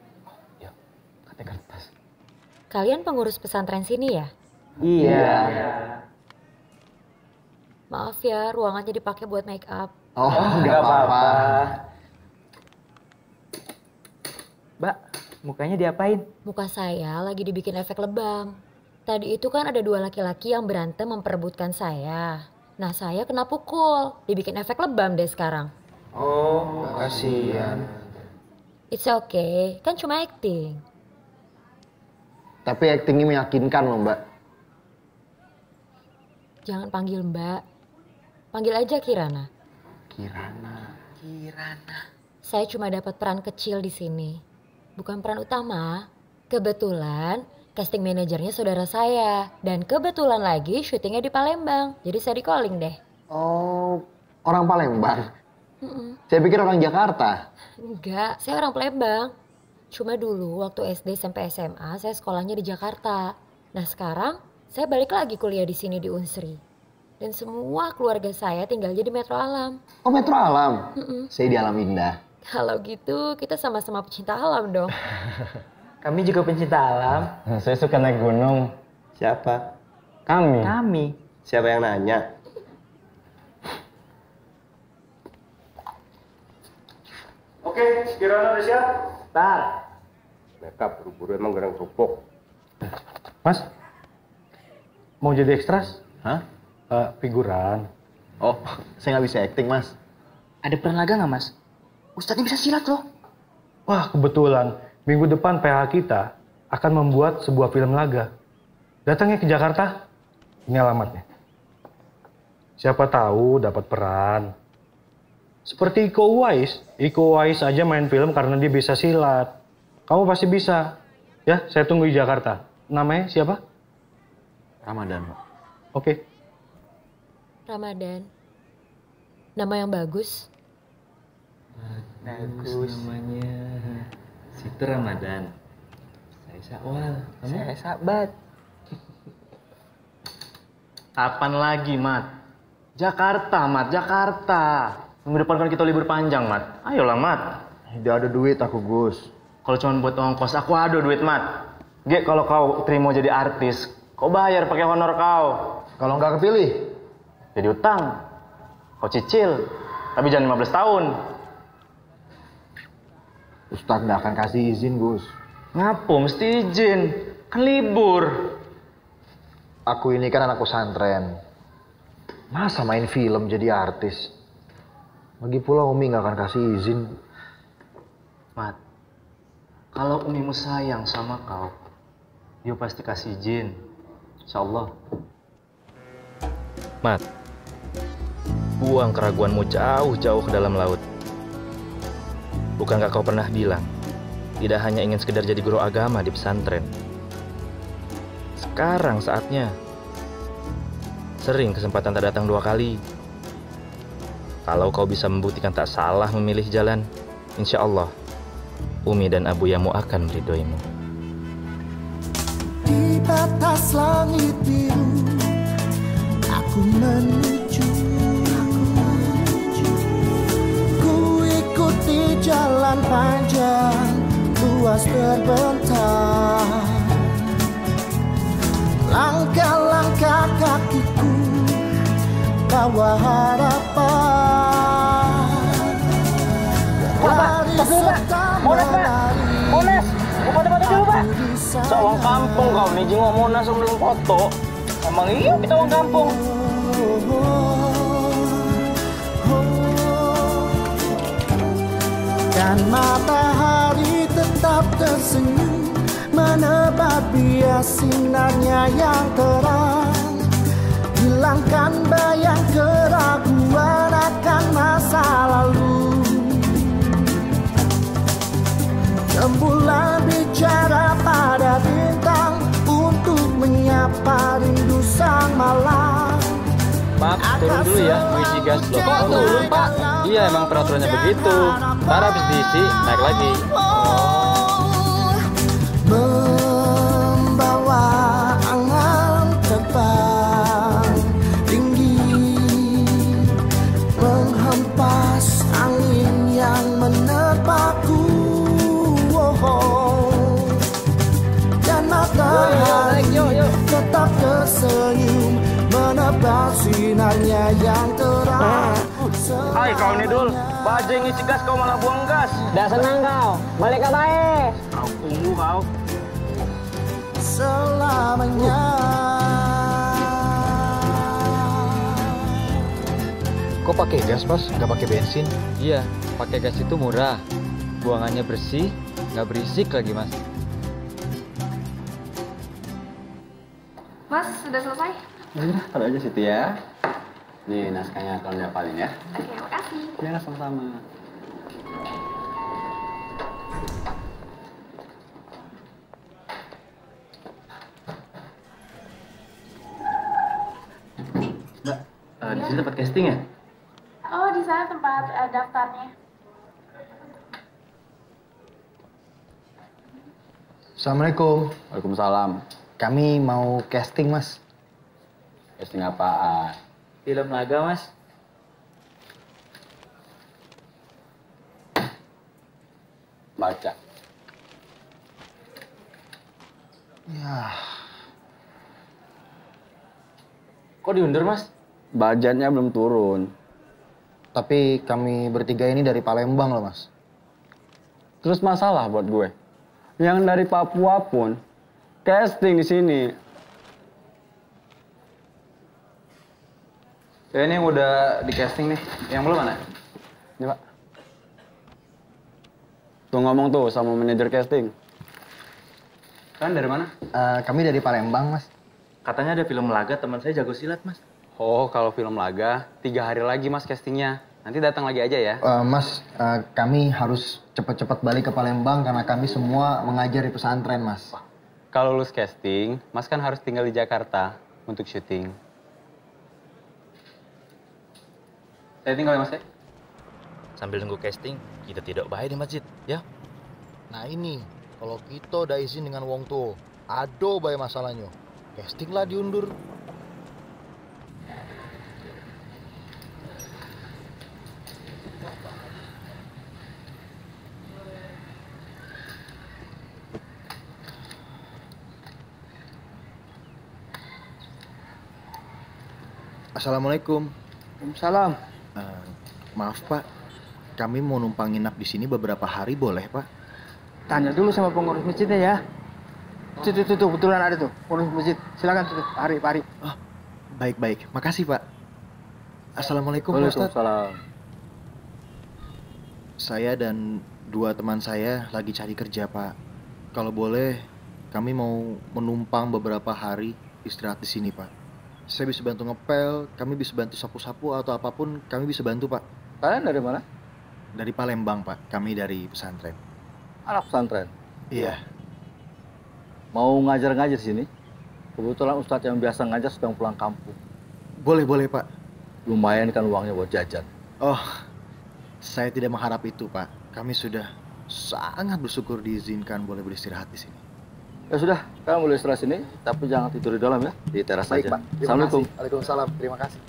[SPEAKER 26] Kalian pengurus pesantren sini ya?
[SPEAKER 3] Iya.
[SPEAKER 26] Maaf ya, ruangannya dipakai buat make up.
[SPEAKER 3] Oh, nggak apa-apa.
[SPEAKER 20] Mbak, mukanya diapain?
[SPEAKER 26] Muka saya lagi dibikin efek lebam. Tadi itu kan ada dua laki-laki yang berantem memperebutkan saya. Nah, saya kena pukul. Dibikin efek lebam deh sekarang.
[SPEAKER 3] Oh, kasihan.
[SPEAKER 26] It's okay, kan cuma acting.
[SPEAKER 18] Tapi aktingnya meyakinkan loh mbak.
[SPEAKER 26] Jangan panggil mbak. Panggil aja Kirana.
[SPEAKER 18] Kirana.
[SPEAKER 26] Kirana. Saya cuma dapat peran kecil di sini. Bukan peran utama. Kebetulan casting manajernya saudara saya. Dan kebetulan lagi syutingnya di Palembang. Jadi saya di calling deh.
[SPEAKER 18] Oh, orang Palembang.
[SPEAKER 26] Mm-mm.
[SPEAKER 18] Saya pikir orang Jakarta.
[SPEAKER 26] Enggak, saya orang Palembang. Cuma dulu waktu SD sampai SMA saya sekolahnya di Jakarta. Nah sekarang saya balik lagi kuliah di sini di Unsri. Dan semua keluarga saya tinggalnya di Metro Alam.
[SPEAKER 18] Oh, Metro Alam.
[SPEAKER 26] Mm-mm.
[SPEAKER 18] Saya di Alam Indah.
[SPEAKER 26] Kalau gitu kita sama-sama pecinta alam dong. <laughs>
[SPEAKER 20] Kami juga pencinta alam. <laughs>
[SPEAKER 27] Saya suka naik gunung.
[SPEAKER 3] Siapa?
[SPEAKER 27] Kami.
[SPEAKER 20] Kami.
[SPEAKER 3] Siapa yang nanya?
[SPEAKER 24] Oke, Kirana udah siap?
[SPEAKER 20] Tar.
[SPEAKER 3] Makeup buru-buru emang gerang kerupuk.
[SPEAKER 27] Mas, mau jadi ekstras? Hah? Eh, figuran.
[SPEAKER 18] Oh, saya nggak bisa acting mas.
[SPEAKER 20] Ada peran laga nggak mas? Ustadznya bisa silat loh.
[SPEAKER 27] Wah, kebetulan minggu depan PH kita akan membuat sebuah film laga. Datangnya ke Jakarta. Ini alamatnya. Siapa tahu dapat peran. Seperti Iko Uwais. Iko Uwais aja main film karena dia bisa silat. Kamu pasti bisa. Ya, saya tunggu di Jakarta. Namanya siapa?
[SPEAKER 18] Ramadan.
[SPEAKER 27] Oke.
[SPEAKER 26] Ramadan. Nama yang bagus.
[SPEAKER 28] Bagus namanya. Situ Ramadan. Saya Syawal. Kamu?
[SPEAKER 20] Saya sahabat.
[SPEAKER 29] Kapan lagi, Mat? Jakarta, Mat. Jakarta. Minggu depan kan kita libur panjang, Mat. Ayolah, Mat.
[SPEAKER 18] Tidak ada duit aku Gus.
[SPEAKER 29] Kalau cuma buat ongkos, aku ada duit, Mat. Ge, kalau kau terima jadi artis, kau bayar pakai honor kau.
[SPEAKER 18] Kalau nggak kepilih?
[SPEAKER 29] Jadi utang. Kau cicil. Tapi jangan 15 tahun.
[SPEAKER 18] Ustadz nggak akan kasih izin Gus.
[SPEAKER 29] Ngapo mesti izin? Kan libur.
[SPEAKER 18] Aku ini kan anak pesantren. Masa main film jadi artis? Lagi pula Umi nggak akan kasih izin.
[SPEAKER 29] Mat,
[SPEAKER 7] Kalau umimu sayang sama kau, dia pasti kasih izin. Insya Allah.
[SPEAKER 29] Mat, buang keraguanmu jauh-jauh ke dalam laut. Bukankah kau pernah bilang, tidak hanya ingin sekedar jadi guru agama di pesantren. Sekarang saatnya. Sering kesempatan tak datang dua kali. Kalau kau bisa membuktikan tak salah memilih jalan, insya Allah, Umi dan Abu Yamu akan meridhoimu.
[SPEAKER 30] Di batas langit biru Aku menuju Ku ikuti jalan panjang Luas terbentang Langkah-langkah kakiku Bawa harapan. Serta menari.
[SPEAKER 9] Monas, mau foto-foto dulu pak. Seorang kampung kau nih, jenguk Monas sebelum foto. Emang iya kita orang kampung.
[SPEAKER 30] Dan matahari tetap tersenyum Menebak bias sinarnya yang terang Hilangkan bayang keraguan akan masa lalu Rembulan bicara pada bintang Untuk menyapa rindu sang malam
[SPEAKER 7] Pak, turun dulu ya, mengisi gas loh. Oh, turun Pak. Iya, emang peraturannya begitu. Ntar habis diisi, naik lagi.
[SPEAKER 30] Tersenyum Menebak sinarnya yang terang
[SPEAKER 9] Hai kau nih Dul, bajai ngisi gas kau malah buang gas.
[SPEAKER 6] Dah senang kau, balik ke baik.
[SPEAKER 9] Kau tunggu kau.
[SPEAKER 30] Selamanya
[SPEAKER 31] Kok pakai gas, Mas? Nggak pakai bensin?
[SPEAKER 7] Iya, pakai gas itu murah. Buangannya bersih, nggak berisik lagi mas.
[SPEAKER 32] Sudah selesai?
[SPEAKER 33] Udah, taruh aja situ ya. Nih naskahnya tolong dihafalin ya.
[SPEAKER 32] Oke, makasih.
[SPEAKER 33] Ya, sama-sama. Mbak, eh, di sini tempat casting ya?
[SPEAKER 32] Oh, di sana tempat eh, daftarnya.
[SPEAKER 18] Assalamualaikum.
[SPEAKER 33] Waalaikumsalam.
[SPEAKER 18] Kami mau casting, Mas.
[SPEAKER 33] Casting apaan?
[SPEAKER 7] Film laga mas.
[SPEAKER 33] Baca.
[SPEAKER 18] Ya,
[SPEAKER 7] Kok diundur mas?
[SPEAKER 33] Budgetnya belum turun.
[SPEAKER 18] tapi kami bertiga ini dari Palembang loh, Mas.
[SPEAKER 33] Terus masalah buat gue. Yang dari Papua pun casting di sini.
[SPEAKER 7] Ya ini yang udah di casting nih. Yang belum mana?
[SPEAKER 33] Ini pak. Tuh ngomong tuh sama manajer casting.
[SPEAKER 7] Kan dari mana?
[SPEAKER 18] Eh, kami dari Palembang, Mas.
[SPEAKER 7] Katanya ada film laga teman saya jago silat mas. Oh kalau film laga tiga hari lagi mas castingnya. Nanti datang lagi aja ya.
[SPEAKER 18] Eh, mas, eh, kami harus cepat-cepat balik ke Palembang karena kami semua mengajar di pesantren, Mas.
[SPEAKER 33] Kalau lulus casting, mas kan harus tinggal di Jakarta untuk syuting. Saya tinggal ya mas ya.
[SPEAKER 29] Sambil nunggu casting, kita tidak baik di masjid, ya?
[SPEAKER 18] Nah ini, kalau kita udah izin dengan wong tuh, ado bae masalahnya. Casting lah diundur. Assalamualaikum.
[SPEAKER 33] Waalaikumsalam.
[SPEAKER 18] Eh, maaf Pak, kami mau numpang nginap di sini beberapa hari boleh Pak?
[SPEAKER 33] Tanya dulu sama pengurus masjidnya ya. Tuh, tuh, tuh, tuh, kebetulan ada tuh pengurus masjid. Silakan tuh, tuh, Pak Ari, Pak Ari.
[SPEAKER 18] Baik-baik, makasih Pak. Assalamualaikum.
[SPEAKER 33] Waalaikumsalam.
[SPEAKER 18] Saya dan dua teman saya lagi cari kerja Pak. Kalau boleh, kami mau menumpang beberapa hari istirahat di sini, Pak. Saya bisa bantu ngepel, kami bisa bantu sapu-sapu atau apa pun, kami bisa bantu, Pak.
[SPEAKER 27] Kalian dari mana?
[SPEAKER 18] Dari Palembang, Pak. Kami dari pesantren.
[SPEAKER 27] Anak pesantren.
[SPEAKER 18] Iya.
[SPEAKER 27] Mau ngajar-ngajar di sini? Kebetulan Ustadz yang biasa ngajar sedang pulang kampung.
[SPEAKER 18] Boleh, boleh, Pak.
[SPEAKER 27] Lumayan kan uangnya buat jajan.
[SPEAKER 18] Oh, saya tidak mengharap itu, Pak. Kami sudah sangat bersyukur diizinkan boleh beristirahat di sini.
[SPEAKER 27] Ya sudah, kalian boleh istirahat sini, tapi jangan tidur di dalam ya, di teras
[SPEAKER 18] Baik,
[SPEAKER 27] saja.
[SPEAKER 18] Pak. Terima
[SPEAKER 27] Assalamualaikum.
[SPEAKER 18] kasih. Waalaikumsalam. Terima kasih.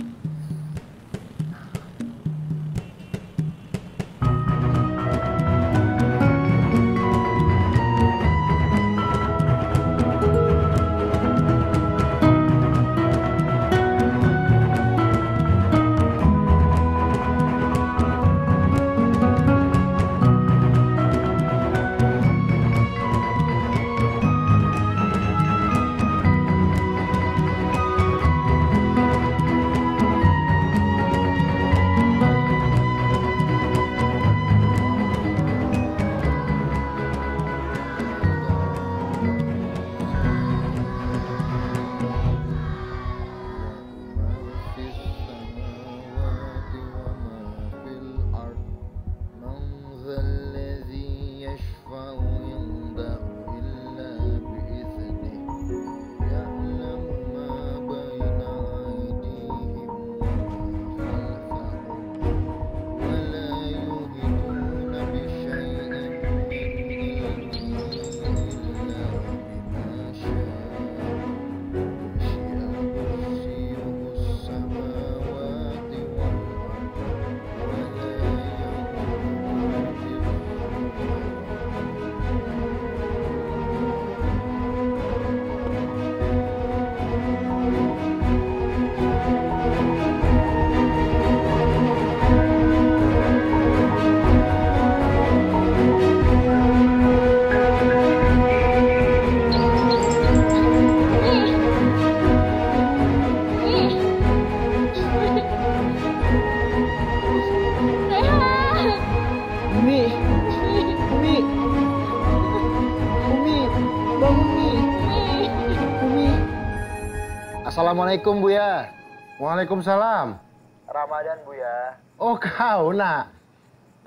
[SPEAKER 18] Assalamualaikum, Buya.
[SPEAKER 3] Waalaikumsalam.
[SPEAKER 18] Ramadan, Buya.
[SPEAKER 3] Oh, kau, nak.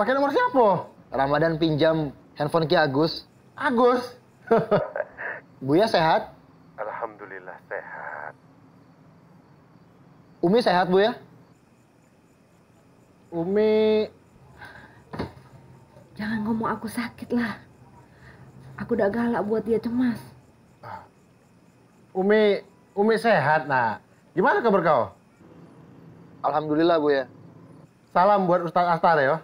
[SPEAKER 3] Pakai nomor siapa?
[SPEAKER 18] Ramadan pinjam handphone Ki Agus.
[SPEAKER 3] Agus? <laughs>
[SPEAKER 18] Buya sehat?
[SPEAKER 3] Alhamdulillah sehat.
[SPEAKER 18] Umi sehat, Buya?
[SPEAKER 3] Umi
[SPEAKER 6] Jangan ngomong aku sakit lah. Aku udah galak buat dia cemas.
[SPEAKER 3] Umi, Umi sehat, nak. Gimana kabar kau?
[SPEAKER 18] Alhamdulillah, Bu ya.
[SPEAKER 3] Salam buat Ustaz Astar ya.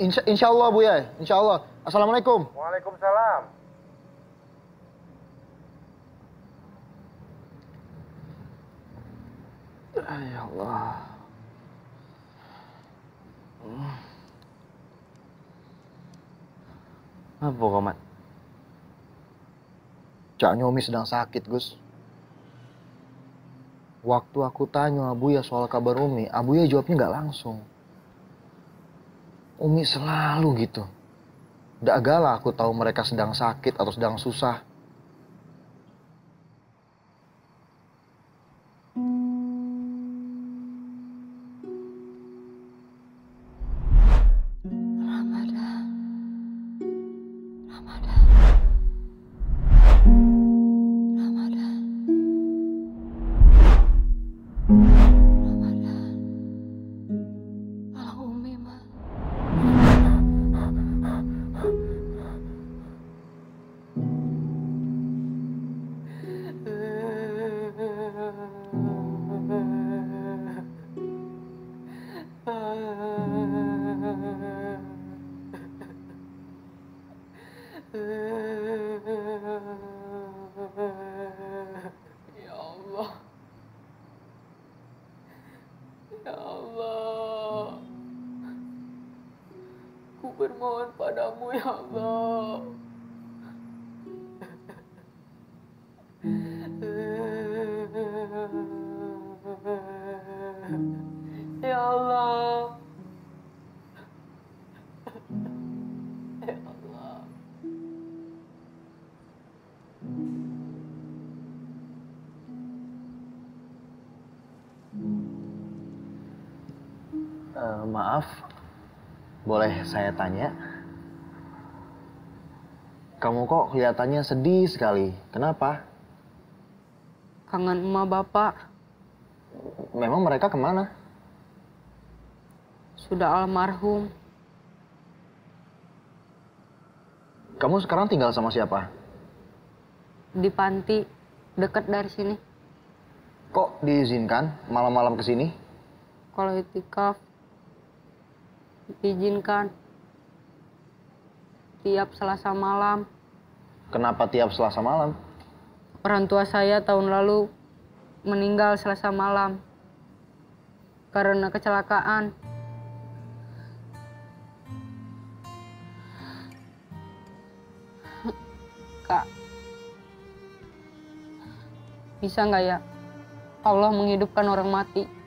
[SPEAKER 18] Insya, insya Allah, Bu ya. Insya Allah. Assalamualaikum.
[SPEAKER 3] Waalaikumsalam.
[SPEAKER 18] Ya Allah.
[SPEAKER 8] Apa komat?
[SPEAKER 18] Cak Nyomi sedang sakit, Gus. Waktu aku tanya Abuya soal kabar Umi, Abuya jawabnya nggak langsung. Umi selalu gitu. Nggak galak aku tahu mereka sedang sakit atau sedang susah.
[SPEAKER 17] Ya
[SPEAKER 18] boleh saya tanya? Kamu kok kelihatannya sedih sekali. Kenapa?
[SPEAKER 33] Kangen emak bapak.
[SPEAKER 18] Memang mereka ke mana?
[SPEAKER 33] Sudah almarhum.
[SPEAKER 18] Kamu sekarang tinggal sama siapa?
[SPEAKER 33] Di panti. Dekat dari sini.
[SPEAKER 18] Kok diizinkan malam-malam ke sini?
[SPEAKER 33] Kalau itikaf. Diizinkan. Tiap selasa malam.
[SPEAKER 18] Kenapa tiap selasa malam?
[SPEAKER 33] Orang tua saya tahun lalu meninggal selasa malam. Karena kecelakaan. Kak, bisa nggak ya Allah menghidupkan orang mati?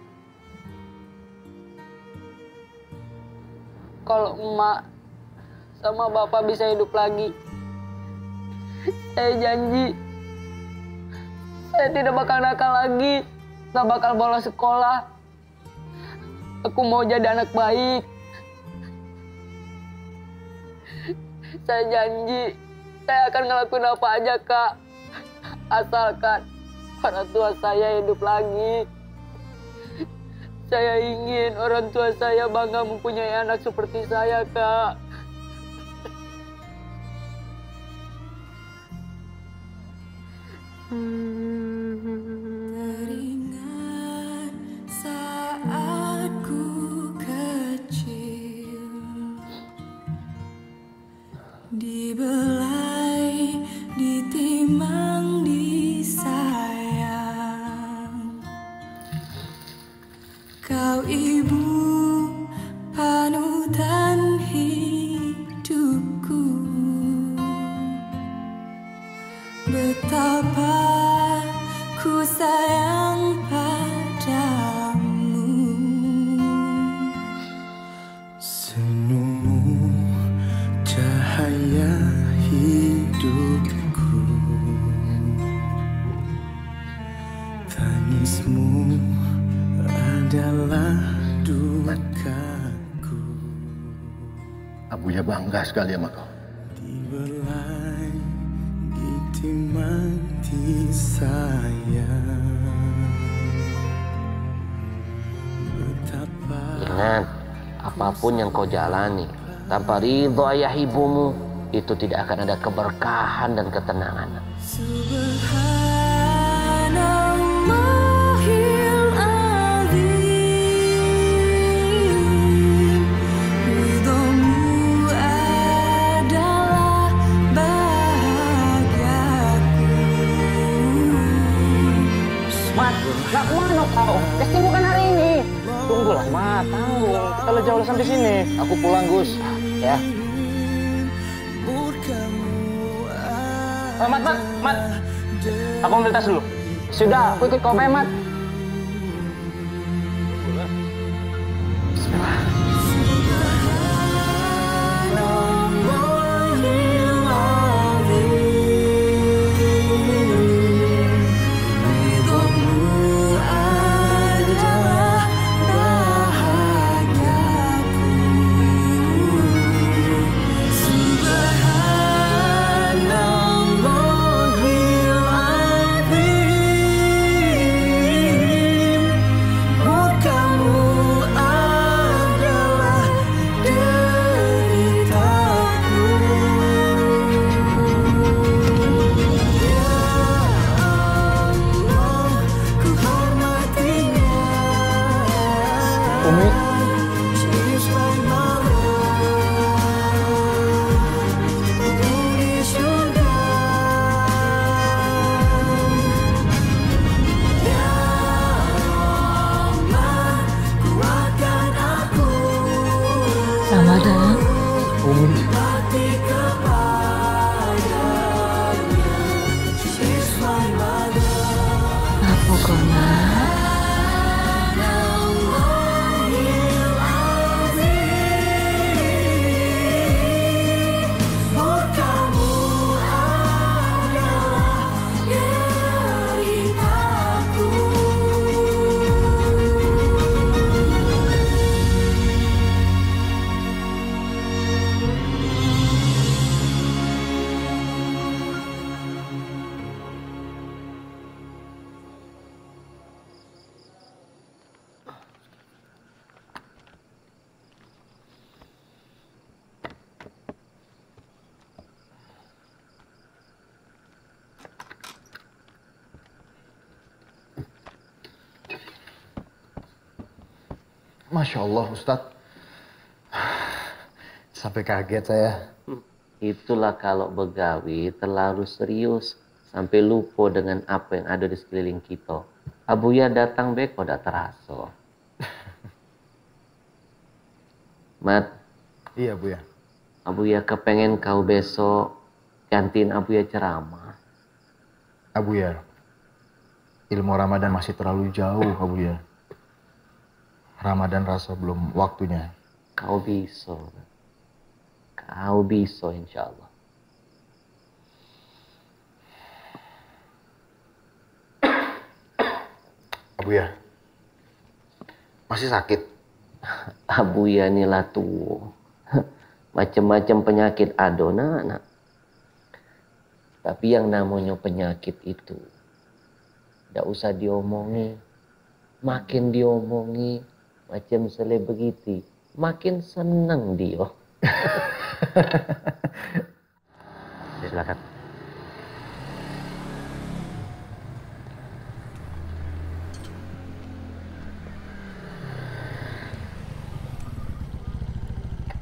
[SPEAKER 33] Kalau emak sama bapak bisa hidup lagi, saya janji saya tidak bakal nakal lagi, nggak bakal bolos sekolah. Aku mau jadi anak baik. Saya janji saya akan ngelakuin apa aja kak, asalkan orang tua saya hidup lagi. Saya ingin orang tua saya bangga mempunyai anak seperti saya kak.
[SPEAKER 9] Teringat saat ku kecil Kau ibu
[SPEAKER 29] sekali sama kau.
[SPEAKER 34] Betapa
[SPEAKER 11] Ingat, apa pun yang kau jalani, tanpa ridho ayah ibumu, itu tidak akan ada keberkahan dan ketenangan.
[SPEAKER 9] Subhanallahil
[SPEAKER 7] Jauh sampai sini.
[SPEAKER 18] Aku pulang, Gus. Ya.
[SPEAKER 7] Oh, mat, Mat, Mat. Aku ambil tas dulu. Sudah, aku ikut kau, Mat.
[SPEAKER 18] Masya Allah, Ustadz. Sampai kaget saya.
[SPEAKER 8] Itulah kalau begawi terlalu serius sampai lupa dengan apa yang ada di sekeliling kita. Abuya datang bek kok tak terasa. Mat,
[SPEAKER 18] Iya, Bu ya.
[SPEAKER 8] Abuya kepengen kau besok gantiin Abuya ceramah.
[SPEAKER 18] Abu ya, ilmu Ramadan masih terlalu jauh, Abu ya. Ramadan rasa belum waktunya.
[SPEAKER 8] Kau bisa. Kau bisa insya Allah.
[SPEAKER 18] Abu ya, masih sakit. <laughs>
[SPEAKER 8] Abuya inilah tua. <laughs> Macam-macam penyakit ada nak, nak. Tapi yang namanya penyakit itu tidak usah diomongi. Makin diomongi macam selebriti, makin senang dia. <laughs>
[SPEAKER 35] Silakan.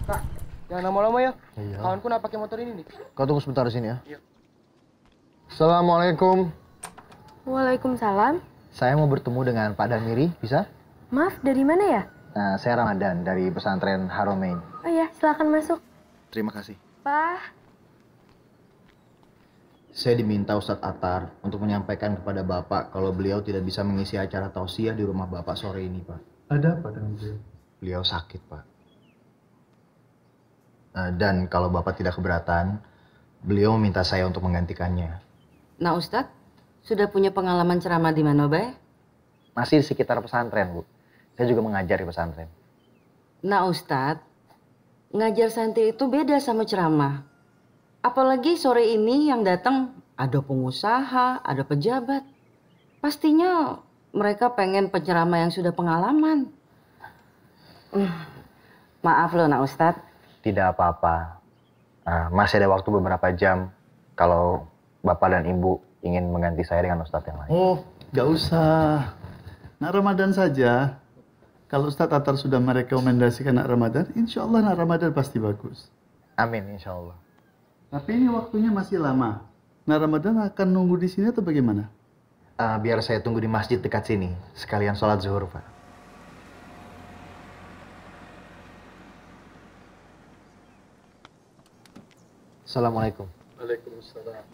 [SPEAKER 36] Pak, jangan lama-lama ya.
[SPEAKER 18] Iya.
[SPEAKER 36] Kawanku nak pakai motor ini nih.
[SPEAKER 18] Kau tunggu sebentar di sini ya.
[SPEAKER 36] Iya.
[SPEAKER 18] Assalamualaikum.
[SPEAKER 23] Waalaikumsalam.
[SPEAKER 18] Saya mau bertemu dengan Pak Damiri, bisa?
[SPEAKER 23] Maaf, dari mana ya?
[SPEAKER 18] Nah, saya Ramadan dari pesantren Haromain.
[SPEAKER 23] Oh iya, silakan masuk.
[SPEAKER 18] Terima kasih.
[SPEAKER 23] Pak,
[SPEAKER 18] Saya diminta Ustadz Atar untuk menyampaikan kepada Bapak kalau beliau tidak bisa mengisi acara tausiah di rumah Bapak sore ini, Pak.
[SPEAKER 37] Ada apa dengan beliau?
[SPEAKER 18] Beliau sakit, Pak. Eh, Dan kalau Bapak tidak keberatan, beliau meminta saya untuk menggantikannya.
[SPEAKER 38] Nah Ustadz, sudah punya pengalaman ceramah di mana, Bay?
[SPEAKER 18] Masih di sekitar pesantren, Bu. Saya juga mengajar di pesantren.
[SPEAKER 38] Nah Ustadz, ngajar santri itu beda sama ceramah. Apalagi sore ini yang datang ada pengusaha, ada pejabat. Pastinya mereka pengen penceramah yang sudah pengalaman. Hmm, Maaf loh, Nak Ustadz.
[SPEAKER 18] Tidak apa-apa. Eh, masih ada waktu beberapa jam kalau Bapak dan Ibu ingin mengganti saya dengan Ustadz yang lain.
[SPEAKER 39] Oh, nggak usah. Nak Ramadan saja. Kalau Ustadz Atar sudah merekomendasikan nak Ramadan, insya Allah nak Ramadan pasti bagus.
[SPEAKER 18] Amin, insya Allah.
[SPEAKER 39] Tapi ini waktunya masih lama. Nak Ramadan akan nunggu di sini atau bagaimana?
[SPEAKER 18] Eh, biar saya tunggu di masjid dekat sini, sekalian sholat zuhur, Pak. Assalamualaikum.
[SPEAKER 39] Waalaikumsalam.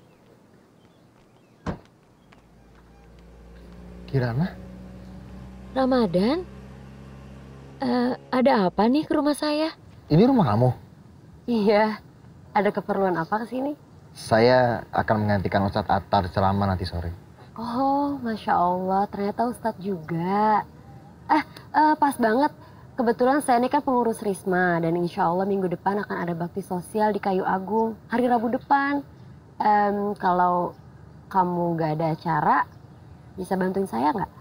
[SPEAKER 18] Kirana?
[SPEAKER 26] Ramadan? Eh, ada apa nih ke rumah saya?
[SPEAKER 18] Ini rumah kamu?
[SPEAKER 40] Iya. Ada keperluan apa ke sini?
[SPEAKER 18] Saya akan menggantikan Ustadz Atar ceramah nanti sore.
[SPEAKER 40] Oh, Masya Allah. Ternyata Ustadz juga. Eh, eh, pas banget. Kebetulan saya ini kan pengurus Risma. Dan insya Allah minggu depan akan ada bakti sosial di Kayu Agung. Hari Rabu depan. Em, kalau kamu gak ada acara, bisa bantuin saya nggak?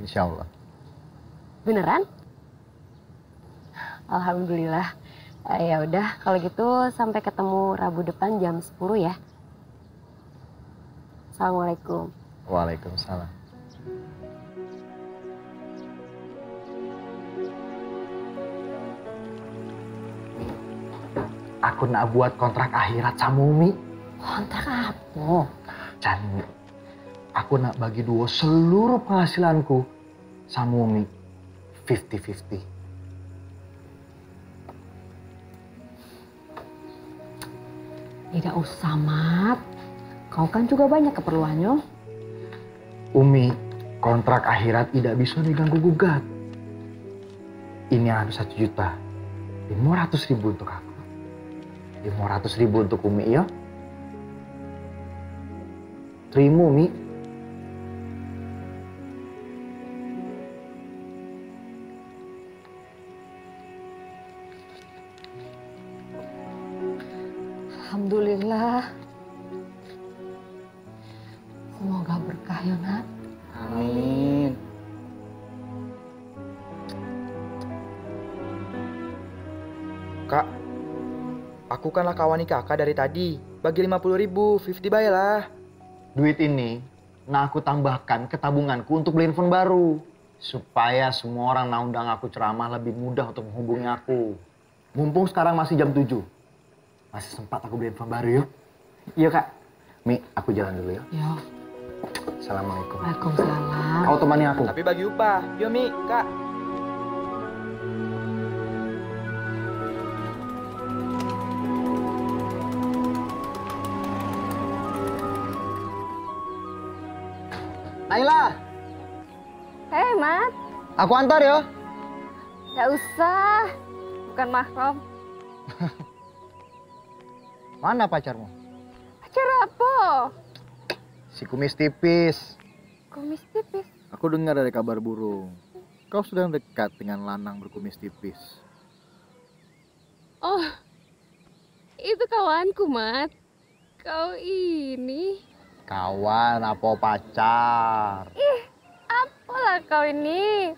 [SPEAKER 18] Insya Allah.
[SPEAKER 40] Beneran? Alhamdulillah. Eh, ya udah, kalau gitu sampai ketemu Rabu depan jam 10 ya. Assalamualaikum.
[SPEAKER 18] Waalaikumsalam. Aku nak buat kontrak akhirat sama Umi.
[SPEAKER 40] Kontrak apa?
[SPEAKER 18] Chan, aku nak bagi dua seluruh penghasilanku sama Umi. 50-50.
[SPEAKER 40] Tidak usah, Mat. Kau kan juga banyak keperluannya.
[SPEAKER 18] Umi, kontrak akhirat tidak bisa diganggu gugat. Ini ada satu juta. Lima ratus ribu untuk aku. Lima ratus ribu untuk Umi ya. Terima Umi.
[SPEAKER 40] Semoga berkah ya, Nak.
[SPEAKER 35] Amin.
[SPEAKER 36] Kak, aku kanlah kawani kakak dari tadi. Bagi 50 ribu, 50 bay lah.
[SPEAKER 18] Duit ini, nah aku tambahkan ke tabunganku untuk beli handphone baru.
[SPEAKER 38] Supaya semua orang yang undang aku ceramah lebih mudah untuk menghubungi aku. Mumpung sekarang masih jam 7. Masih sempat aku beli handphone baru yuk. Iya kak. Mi, aku jalan dulu ya.
[SPEAKER 6] Ya.
[SPEAKER 38] Assalamualaikum.
[SPEAKER 6] Waalaikumsalam.
[SPEAKER 38] Kau temani aku.
[SPEAKER 36] Tapi bagi upah. Yo Mi, Kak.
[SPEAKER 18] Naila,
[SPEAKER 2] Hei, Mat.
[SPEAKER 18] aku antar ya.
[SPEAKER 2] Gak usah. Bukan mahram. <laughs>
[SPEAKER 18] Mana pacarmu?
[SPEAKER 2] Acara apa?
[SPEAKER 18] Si kumis tipis.
[SPEAKER 2] Kumis tipis.
[SPEAKER 18] Aku dengar dari kabar burung. Kau sedang dekat dengan lanang berkumis tipis.
[SPEAKER 2] Oh, itu kawanku, Mat. Kau ini...
[SPEAKER 18] Kawan apa pacar?
[SPEAKER 2] Ih, apalah kau ini?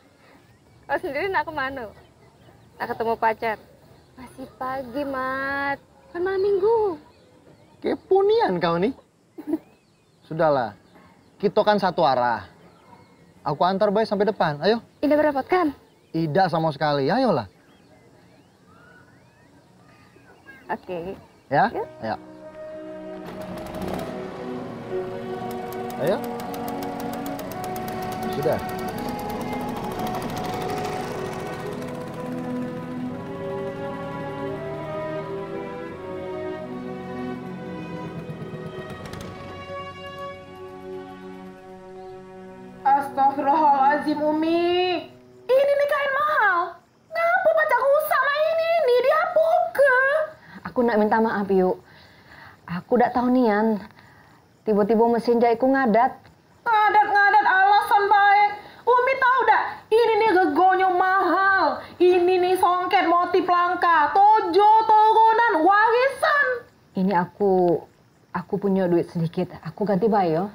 [SPEAKER 2] Kau sendiri nak ke mana? Nak ketemu pacar? Masih pagi, Mat. Kan malam minggu.
[SPEAKER 18] Kepunian kau nih. Sudahlah, kita kan satu arah. Aku antar bayi sampai depan. Ayo.
[SPEAKER 2] Tidak merepotkan?
[SPEAKER 18] Tidak sama sekali. Ayolah.
[SPEAKER 2] Oke.
[SPEAKER 18] Ya? Ayo. Ayo. Sudah.
[SPEAKER 41] Astagfirullahaladzim Umi. Ini nih kain mahal. Ngapa pacarku sama ini nih? Dia apa ke?
[SPEAKER 6] Aku nak minta maaf yuk. Aku tak tahu nian. Tiba-tiba mesin jahitku ngadat.
[SPEAKER 41] Ngadat-ngadat alasan baik. Umi tahu dak? Ini nih gegonyo mahal. Ini nih songket motif langka. Tojo turunan warisan.
[SPEAKER 6] Ini aku aku punya duit sedikit. Aku ganti bayo.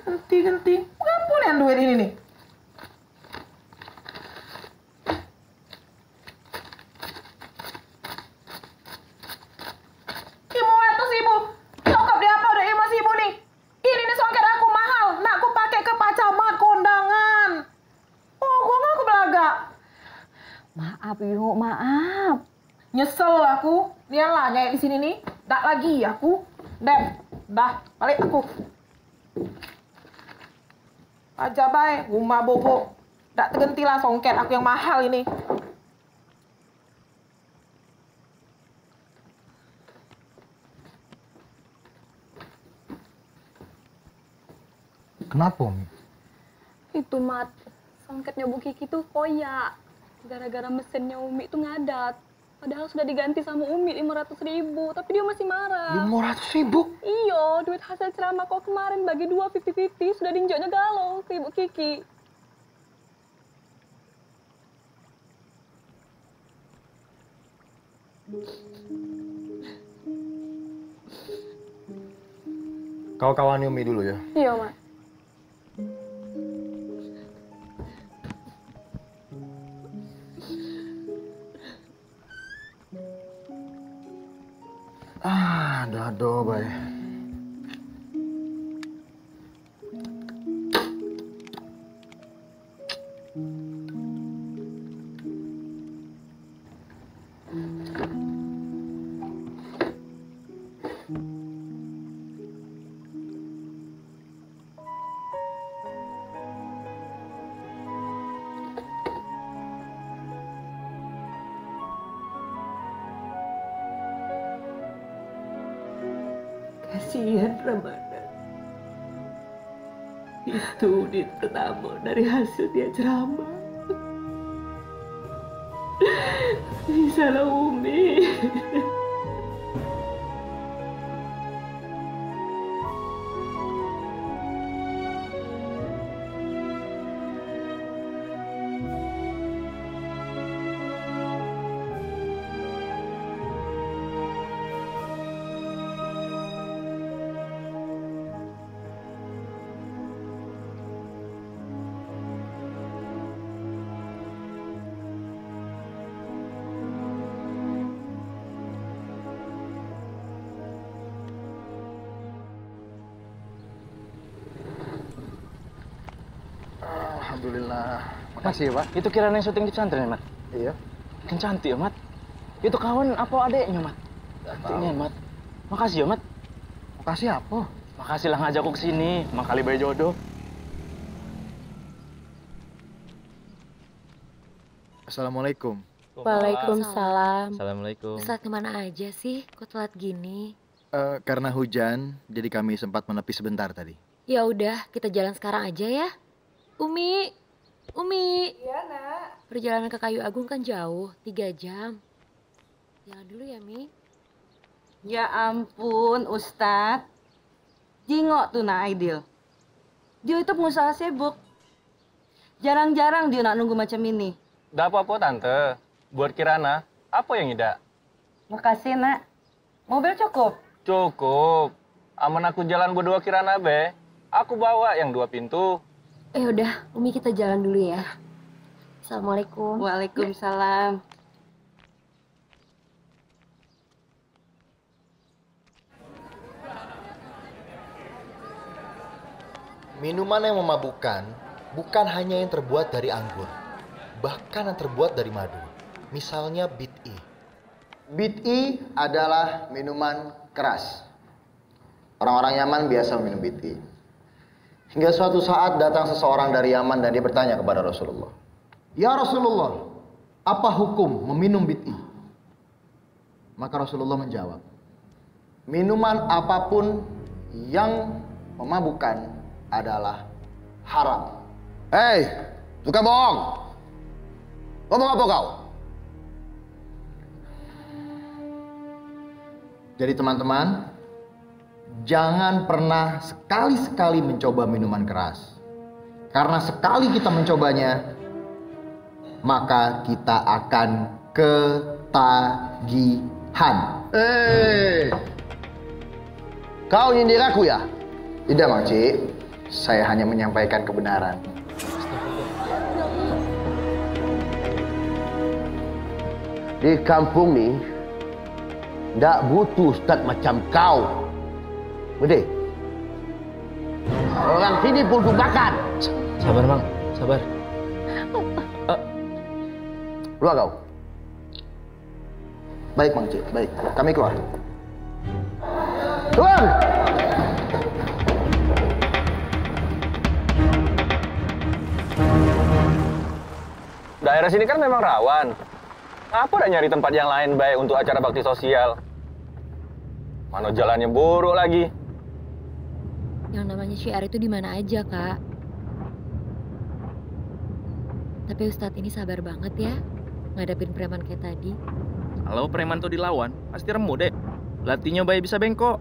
[SPEAKER 41] Ganti-ganti. Ngapa nih duit ini nih? Ibu atas ibu. Cokap dia apa udah imas ibu nih? Ini nih songket aku mahal. Nak aku pakai ke pacamat kondangan. Oh, gua nggak aku belaga.
[SPEAKER 6] Maaf yuk, maaf.
[SPEAKER 41] Nyesel aku. Nian lah nyai di sini nih. Tak lagi aku. Dem, dah balik aku. Rumah bobo. Tak tergenti lah songket aku yang mahal ini.
[SPEAKER 18] Kenapa, Umi?
[SPEAKER 23] Itu mat, songketnya Bu Kiki tuh koyak. Gara-gara mesinnya Umi tuh ngadat. Padahal sudah diganti sama Umi 500 ribu, tapi dia masih marah.
[SPEAKER 18] 500 ribu?
[SPEAKER 23] Iya, duit hasil ceramah kok kemarin bagi dua 50-50 sudah dinjoknya galau ke Ibu Kiki.
[SPEAKER 18] Kau kawani Umi dulu ya.
[SPEAKER 23] Iya, Mat.
[SPEAKER 18] Ah, dado, bay.
[SPEAKER 42] Itu duit pertama dari hasil dia ceramah. Bisa lah Umi.
[SPEAKER 43] Ya, Pak. Itu kirana yang syuting di pesantren ya, Mat? Iya. Kan cantik ya, Mat. Itu kawan apa adeknya, Mat? Cantiknya, Mat. Makasih ya, Mat. Makasih apa? Makasih lah ngajak aku ke sini, makali bayi jodoh.
[SPEAKER 18] Assalamualaikum.
[SPEAKER 26] Waalaikumsalam.
[SPEAKER 36] Assalamualaikum.
[SPEAKER 26] Ustadz ke mana aja sih? Kok telat gini?
[SPEAKER 18] Eh, karena hujan, jadi kami sempat menepi sebentar tadi.
[SPEAKER 26] Ya udah, kita jalan sekarang aja ya. Umi, Umi.
[SPEAKER 44] Iya, nak.
[SPEAKER 26] Perjalanan ke Kayu Agung kan jauh, tiga jam. Jalan dulu ya, Mi.
[SPEAKER 38] Ya ampun, Ustadz. Jingok tuh nak Aidil. Dia itu pengusaha sibuk. Jarang-jarang dia nak nunggu macam ini.
[SPEAKER 43] Udah apa-apa, Tante. Buat Kirana, apa yang tidak?
[SPEAKER 38] Makasih, nak. Mobil cukup?
[SPEAKER 43] Cukup. Aman aku jalan berdua Kirana, be. Aku bawa yang dua pintu.
[SPEAKER 26] Eh udah, Umi kita jalan dulu ya. Assalamualaikum.
[SPEAKER 38] Waalaikumsalam.
[SPEAKER 18] Minuman yang memabukkan bukan hanya yang terbuat dari anggur, bahkan yang terbuat dari madu. Misalnya Bit-E. Bit-E adalah minuman keras. Orang-orang Yaman biasa minum Bit-E. Hingga suatu saat datang seseorang dari Yaman dan dia bertanya kepada Rasulullah. Ya Rasulullah, apa hukum meminum Bit-E? Maka Rasulullah menjawab, minuman apa pun yang memabukkan adalah haram.
[SPEAKER 45] Hei, suka bohong. Ngomong apa kau?
[SPEAKER 18] Jadi teman-teman, jangan pernah sekali-sekali mencoba minuman keras. Karena sekali kita mencobanya, maka kita akan ketagihan.
[SPEAKER 45] Eh, kau nyindir aku ya?
[SPEAKER 18] Tidak, Makcik. Saya hanya menyampaikan kebenaran.
[SPEAKER 3] Di kampung ni, tak butuh ustaz macam kau. Betul? Orang sini pun makan.
[SPEAKER 36] Sabar, Bang. Sabar.
[SPEAKER 18] Keluar kau. Baik, Makcik. Baik. Kami keluar.
[SPEAKER 45] Keluar!
[SPEAKER 43] Daerah sini kan memang rawan. Ngapa udah nyari tempat yang lain baik untuk acara bakti sosial? Mana jalannya buruk lagi.
[SPEAKER 26] Namanya syiar itu di mana aja, Kak. Tapi Ustadz ini sabar banget ya ngadapin preman kayak tadi.
[SPEAKER 36] Kalau preman tuh dilawan, pasti remuk deh. Latihnya bayi bisa bengkok.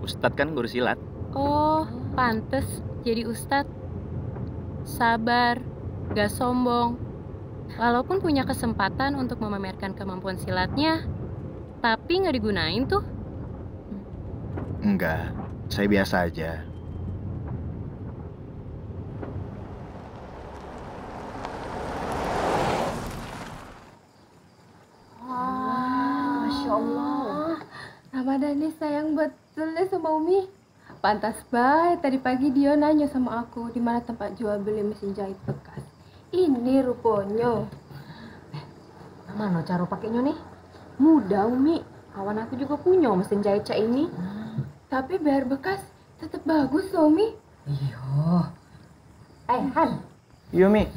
[SPEAKER 36] Ustadz kan guru silat.
[SPEAKER 46] Oh, pantes jadi ustadz. Sabar, gak sombong. Walaupun punya kesempatan untuk memamerkan kemampuan silatnya, tapi nggak digunain tuh.
[SPEAKER 18] Enggak, saya biasa aja.
[SPEAKER 23] Wah, Masya Allah. Ramadan ini betul deh sama Umi. Pantas baik tadi pagi dia nanya sama aku di mana tempat jual beli mesin jahit bekas. Ini rupanya.
[SPEAKER 6] Mana cara pakainya nih? Mudah Umi. Kawan aku juga punya mesin jahit cak ini.
[SPEAKER 23] Tapi biar bekas tetap bagus loh Umi.
[SPEAKER 6] Iya. Eh Han,
[SPEAKER 47] Iya, Mi.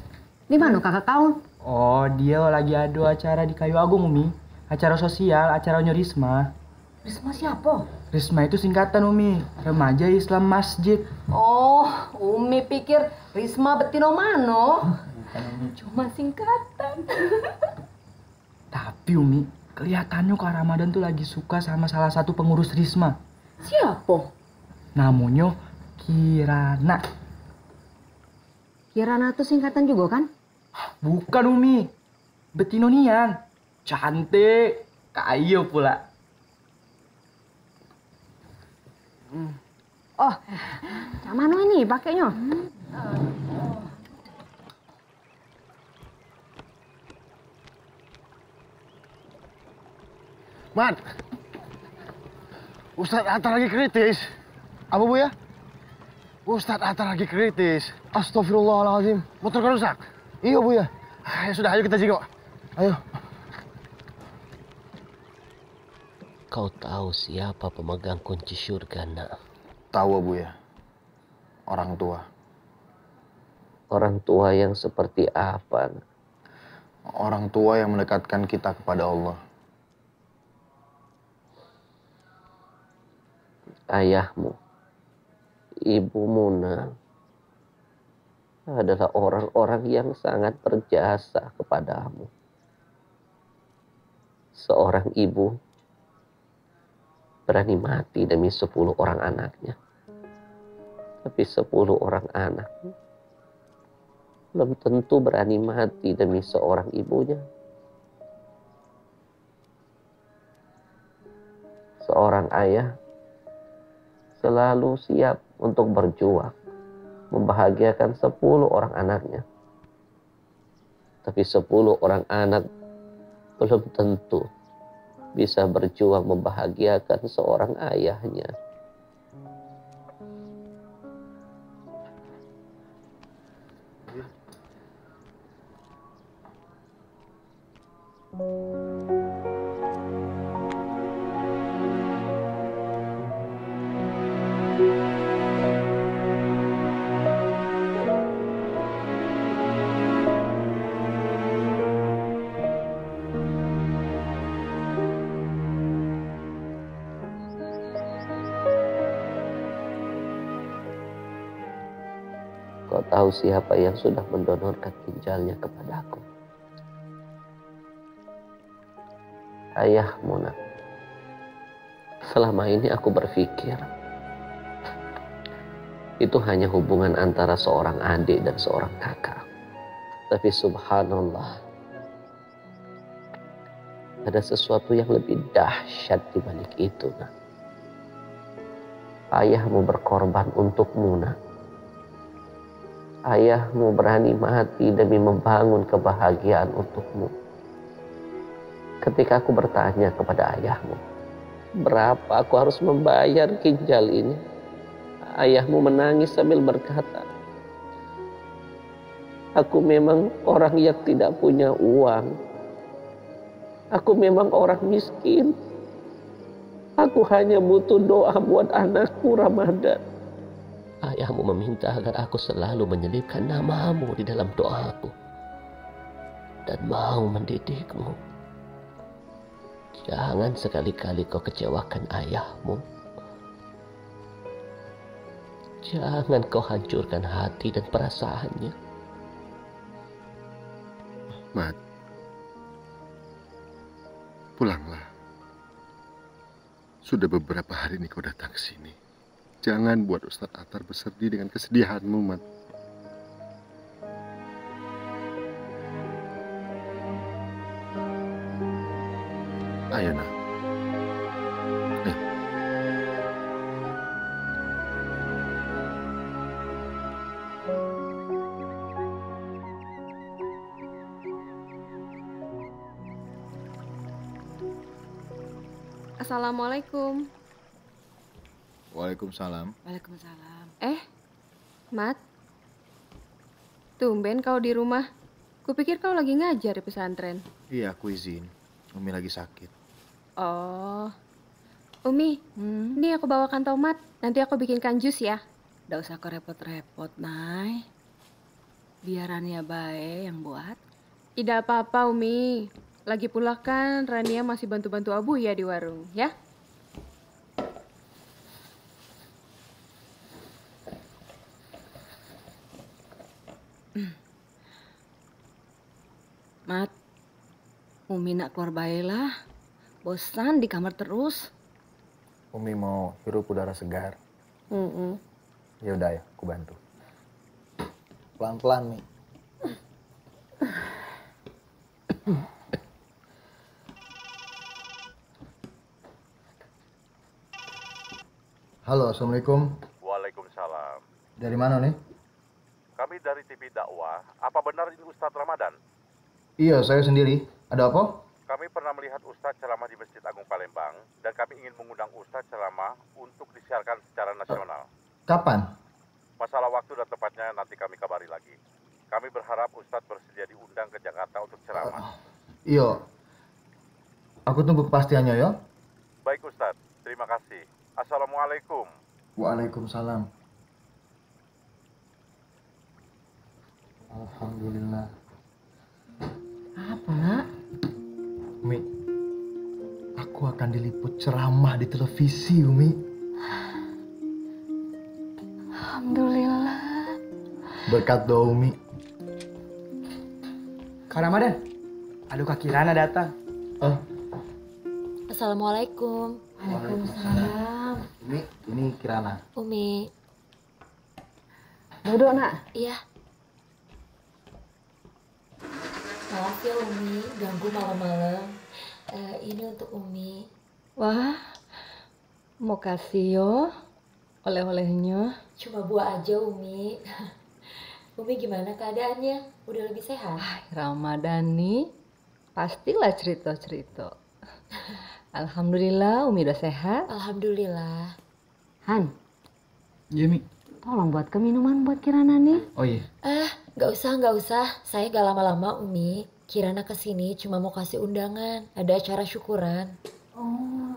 [SPEAKER 6] di mana kakak kau?
[SPEAKER 47] Oh, dia lagi ada acara di Kayu Agung, Umi. Acara sosial, acaranya Risma.
[SPEAKER 6] Risma siapa?
[SPEAKER 47] Risma itu singkatan, Umi. Remaja Islam Masjid.
[SPEAKER 6] Oh, Umi pikir Risma Betino Mano. Cuma singkatan. <laughs>
[SPEAKER 47] Tapi, Umi, kelihatannya Kak Ramadan tuh lagi suka sama salah satu pengurus Risma.
[SPEAKER 6] Siapa?
[SPEAKER 47] Namanya Kirana.
[SPEAKER 6] Kirana tuh singkatan juga kan?
[SPEAKER 47] Bukan, Umi. Betino Nian. Cantik. Kaya pula.
[SPEAKER 6] Oh, yang mana ini pakainya?
[SPEAKER 45] Mat, Ustadz Atta lagi kritis. Apa bu ya? Ustadz Atta lagi kritis. Astagfirullahaladzim. Motor kan rusak.
[SPEAKER 3] Iya Bu ya.
[SPEAKER 18] Ya sudah, ayo kita jenguk.
[SPEAKER 3] Ayo.
[SPEAKER 8] Kau tahu siapa pemegang kunci surga, nak?
[SPEAKER 18] Tahu Bu ya. Orang tua.
[SPEAKER 8] Orang tua yang seperti apa? nak?
[SPEAKER 18] Orang tua yang mendekatkan kita kepada Allah.
[SPEAKER 8] Ayahmu, ibumu, nak, adalah orang-orang yang sangat berjasa kepadamu. Seorang ibu berani mati demi sepuluh orang anaknya. Tapi sepuluh orang anak belum tentu berani mati demi seorang ibunya. Seorang ayah selalu siap untuk berjuang membahagiakan sepuluh orang anaknya. Tapi sepuluh orang anak belum tentu bisa berjuang membahagiakan seorang ayahnya. Siapa yang sudah mendonorkan ginjalnya kepadaku? Ayahmu, nak. Selama ini aku berpikir itu hanya hubungan antara seorang adik dan seorang kakak. Tapi subhanallah, ada sesuatu yang lebih dahsyat di balik itu, nak. Ayahmu berkorban untukmu, nak. Ayahmu berani mati demi membangun kebahagiaan untukmu. Ketika aku bertanya kepada ayahmu, berapa aku harus membayar ginjal ini? Ayahmu menangis sambil berkata, Aku memang orang yang tidak punya uang. Aku memang orang miskin. Aku hanya butuh doa buat anakku Ramadan. Ayahmu meminta agar aku selalu menyelipkan namamu di dalam doaku. Dan mau mendidikmu. Jangan sekali-kali kau kecewakan ayahmu. Jangan kau hancurkan hati dan perasaannya.
[SPEAKER 17] Mat. Pulanglah. Sudah beberapa hari ini kau datang ke sini. Jangan buat Ustadz Atar bersedih dengan kesedihanmu, Mat.
[SPEAKER 3] Waalaikumsalam.
[SPEAKER 23] Waalaikumsalam. Eh, Mat. Tumben kau di rumah. Kupikir kau lagi ngajar di pesantren.
[SPEAKER 18] Iya, aku izin. Umi lagi sakit.
[SPEAKER 23] Oh. Umi, ini aku bawakan tomat. Nanti aku bikinkan jus ya.
[SPEAKER 32] Nggak usah kau repot-repot, Nay. Biar Rania bae yang buat.
[SPEAKER 23] Tidak apa-apa, Umi. Lagi pula kan Rania masih bantu-bantu Abu ya di warung, ya?
[SPEAKER 32] Mat, Umi nak keluar bae lah. Bosan di kamar terus.
[SPEAKER 18] Umi mau hirup udara segar.
[SPEAKER 32] Mm-mm.
[SPEAKER 18] Ya udah ya, aku bantu.
[SPEAKER 3] Pelan-pelan nih. Halo, Assalamualaikum.
[SPEAKER 48] Waalaikumsalam.
[SPEAKER 3] Dari mana nih?
[SPEAKER 48] Kami dari TV Dakwah. Apa benar ini Ustadz Ramadan?
[SPEAKER 3] Iya, saya sendiri. Ada apa?
[SPEAKER 48] Kami pernah melihat Ustadz ceramah di Masjid Agung Palembang dan kami ingin mengundang Ustadz ceramah untuk disiarkan secara nasional.
[SPEAKER 3] Kapan?
[SPEAKER 48] Masalah waktu dan tempatnya nanti kami kabari lagi. Kami berharap Ustadz bersedia diundang ke Jakarta untuk ceramah.
[SPEAKER 18] Iya. Aku tunggu kepastiannya ya.
[SPEAKER 48] Baik Ustadz, terima kasih. Assalamualaikum.
[SPEAKER 18] Waalaikumsalam. Alhamdulillah.
[SPEAKER 6] Apa, nak?
[SPEAKER 18] Umi, aku akan diliput ceramah di televisi, Umi.
[SPEAKER 6] Alhamdulillah.
[SPEAKER 18] Berkat doa Umi.
[SPEAKER 36] Kak Ramadan, aduh Kak Kirana datang.
[SPEAKER 18] Oh,
[SPEAKER 26] Assalamualaikum.
[SPEAKER 6] Waalaikumsalam.
[SPEAKER 18] Umi, ini Kirana.
[SPEAKER 26] Umi.
[SPEAKER 6] Duduk, nak.
[SPEAKER 26] Iya. Maaf ya Umi, ganggu malam-malam. Eh, ini untuk Umi.
[SPEAKER 6] Wah, mau kasih yo oleh-olehnya.
[SPEAKER 26] Cuma buah aja Umi. <laughs> Umi gimana keadaannya? Udah lebih sehat?
[SPEAKER 6] Ramadhani, pastilah cerita-cerita. <laughs> Alhamdulillah, Umi udah sehat.
[SPEAKER 26] Alhamdulillah.
[SPEAKER 6] Han,
[SPEAKER 36] Iya, Mi.
[SPEAKER 6] Tolong buatkan minuman buat Kirana nih.
[SPEAKER 36] Oh iya.
[SPEAKER 26] Eh, nggak usah, nggak usah. Saya gak lama-lama Umi. Kirana ke sini cuma mau kasih undangan. Ada acara syukuran.
[SPEAKER 6] Oh,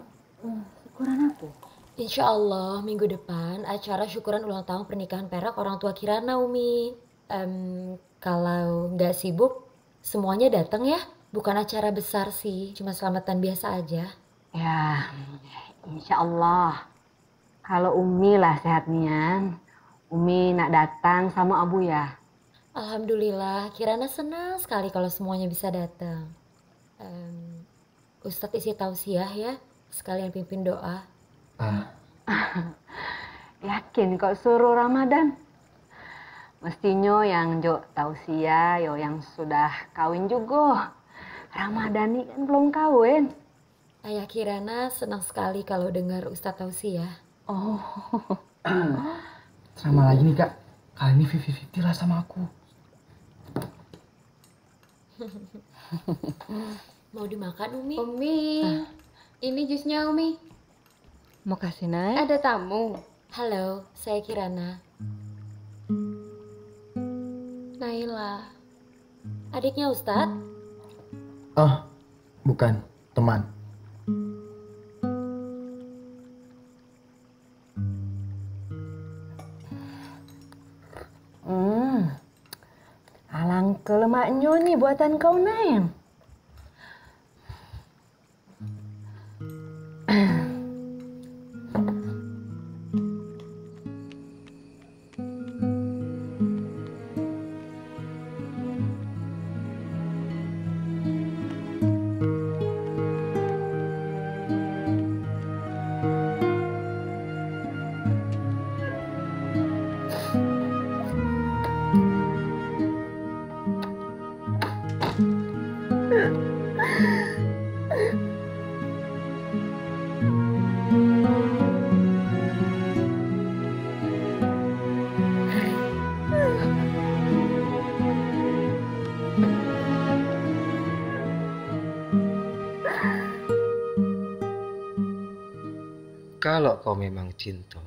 [SPEAKER 6] syukuran apa?
[SPEAKER 26] Insya Allah minggu depan acara syukuran ulang tahun pernikahan perak orang tua Kirana Umi. Em, kalau nggak sibuk, semuanya datang ya. Bukan acara besar sih, cuma selamatan biasa aja.
[SPEAKER 6] Ya, insya Allah. Kalau Umi lah sehat nian, Umi nak datang sama Abu ya.
[SPEAKER 26] Alhamdulillah, Kirana senang sekali kalau semuanya bisa datang. Em, Ustadz isi tausiah ya, sekalian pimpin doa. <laughs>
[SPEAKER 6] Yakin kok suruh Ramadan? Mestinya yang Jo tausia, yo yang sudah kawin juga. Ramadhani kan belum kawin.
[SPEAKER 26] Ayah Kirana senang sekali kalau dengar Ustadz tausiah.
[SPEAKER 6] Oh. <clears throat>
[SPEAKER 36] Sama lagi nih Kak. Kali ini Vivi lah sama aku. <laughs>
[SPEAKER 26] Mau dimakan Umi?
[SPEAKER 40] Umi, ini jusnya Umi.
[SPEAKER 6] Mau kasih naik?
[SPEAKER 40] Ada tamu.
[SPEAKER 26] Halo, saya Kirana.
[SPEAKER 40] Naila.
[SPEAKER 26] Adiknya Ustadz?
[SPEAKER 18] Oh, bukan. Teman.
[SPEAKER 6] Lemaknya nih buatan kau Naim.
[SPEAKER 31] Kalau kau memang cinta,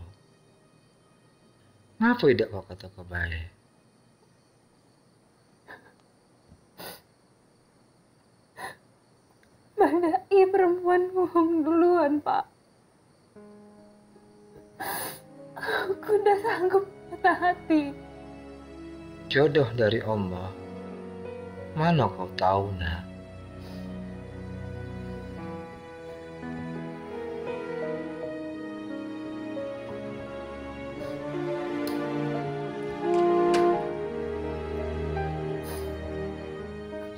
[SPEAKER 31] ngapa tidak kau kata kau baik?
[SPEAKER 40] Mana i perempuan ngomong duluan, Pak. Aku udah sanggup patah hati.
[SPEAKER 31] Jodoh dari Allah. Mana kau tahu, nak?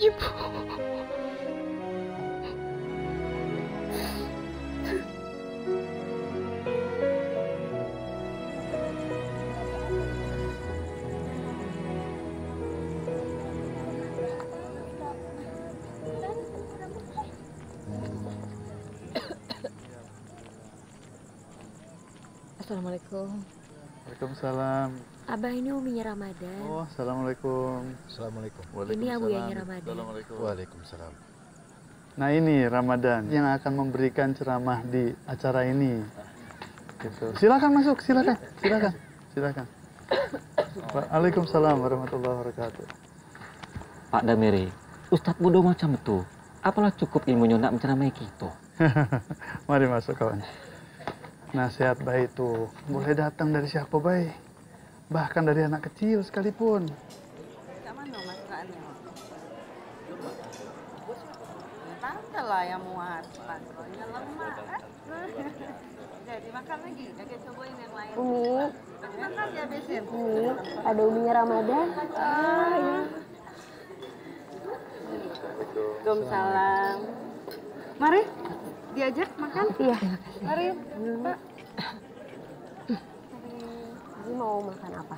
[SPEAKER 40] Ibu.
[SPEAKER 26] Assalamualaikum. Abah ini uminya Ramadan.
[SPEAKER 5] Oh, assalamualaikum. Assalamualaikum.
[SPEAKER 26] Ini abuyanya Ramadan.
[SPEAKER 5] Assalamualaikum.
[SPEAKER 3] Waalaikumsalam.
[SPEAKER 5] Nah ini Ramadan yang akan memberikan ceramah di acara ini. Gitu. Silakan masuk, silakan, silakan, silakan.
[SPEAKER 49] Waalaikumsalam warahmatullahi wabarakatuh.
[SPEAKER 29] Pak Damiri, Ustadz bodoh macam itu. Apalah cukup ilmunya nak menceramai kita. <laughs>
[SPEAKER 49] Mari masuk kawan. Nasihat baik itu boleh datang dari siapa baik. Bahkan dari anak kecil sekalipun.
[SPEAKER 32] Tante lah yang muat, pantronya lemah. <laughs> Jadi makan lagi, kakek cobain yang lain.
[SPEAKER 40] Umi.
[SPEAKER 32] Makan ya besin.
[SPEAKER 40] Umi, ada uminya Ramadan.
[SPEAKER 32] Ah, ya. Waalaikumsalam. Mari, diajak makan.
[SPEAKER 40] Iya.
[SPEAKER 32] Mari, Pak.
[SPEAKER 40] Mau makan apa?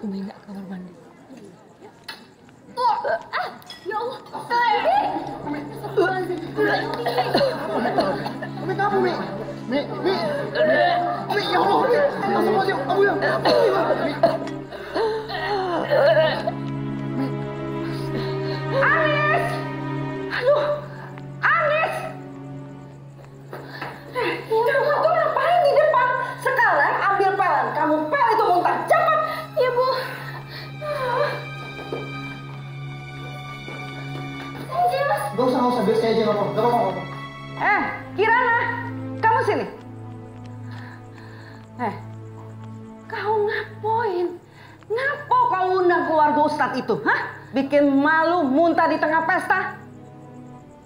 [SPEAKER 26] Umi nggak kamar mandi.
[SPEAKER 50] Ah, ya Allah. Umi.
[SPEAKER 18] Umi kamu, Mi. Mi, Mi. Mi, ya Allah, Mi. Langsung masuk, kamu ya. Mi.
[SPEAKER 50] Anis! Aduh,
[SPEAKER 18] Usah. Biar saya aja ngomong. Gak apa-apa. ngomong.
[SPEAKER 32] Eh, Kirana, kamu sini. Eh, kau ngapain? Ngapo kau undang keluarga Ustadz itu? Hah? Bikin malu muntah di tengah pesta?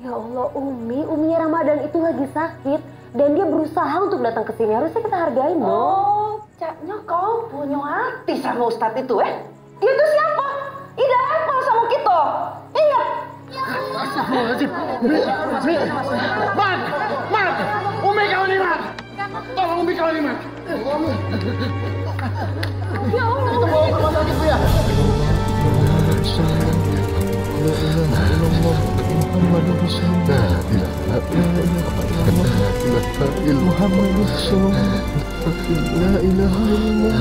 [SPEAKER 40] Ya Allah, Umi, Umi Ramadan itu lagi sakit dan dia berusaha untuk datang ke sini. Harusnya kita hargain dong.
[SPEAKER 32] Oh, caknya kau punya hati sama Ustadz itu, eh? Dia tuh siapa? Ida level sama kita. Ingat.
[SPEAKER 18] Astagfirullahaladzim. Mi, Mi. Mat, Mat. Umi kau nih, Mat. Tolong Umi kau nih, Mat.
[SPEAKER 50] Ya Allah.
[SPEAKER 18] Kita bawa ke rumah sakit, Bu ya.
[SPEAKER 49] La ilaha illallah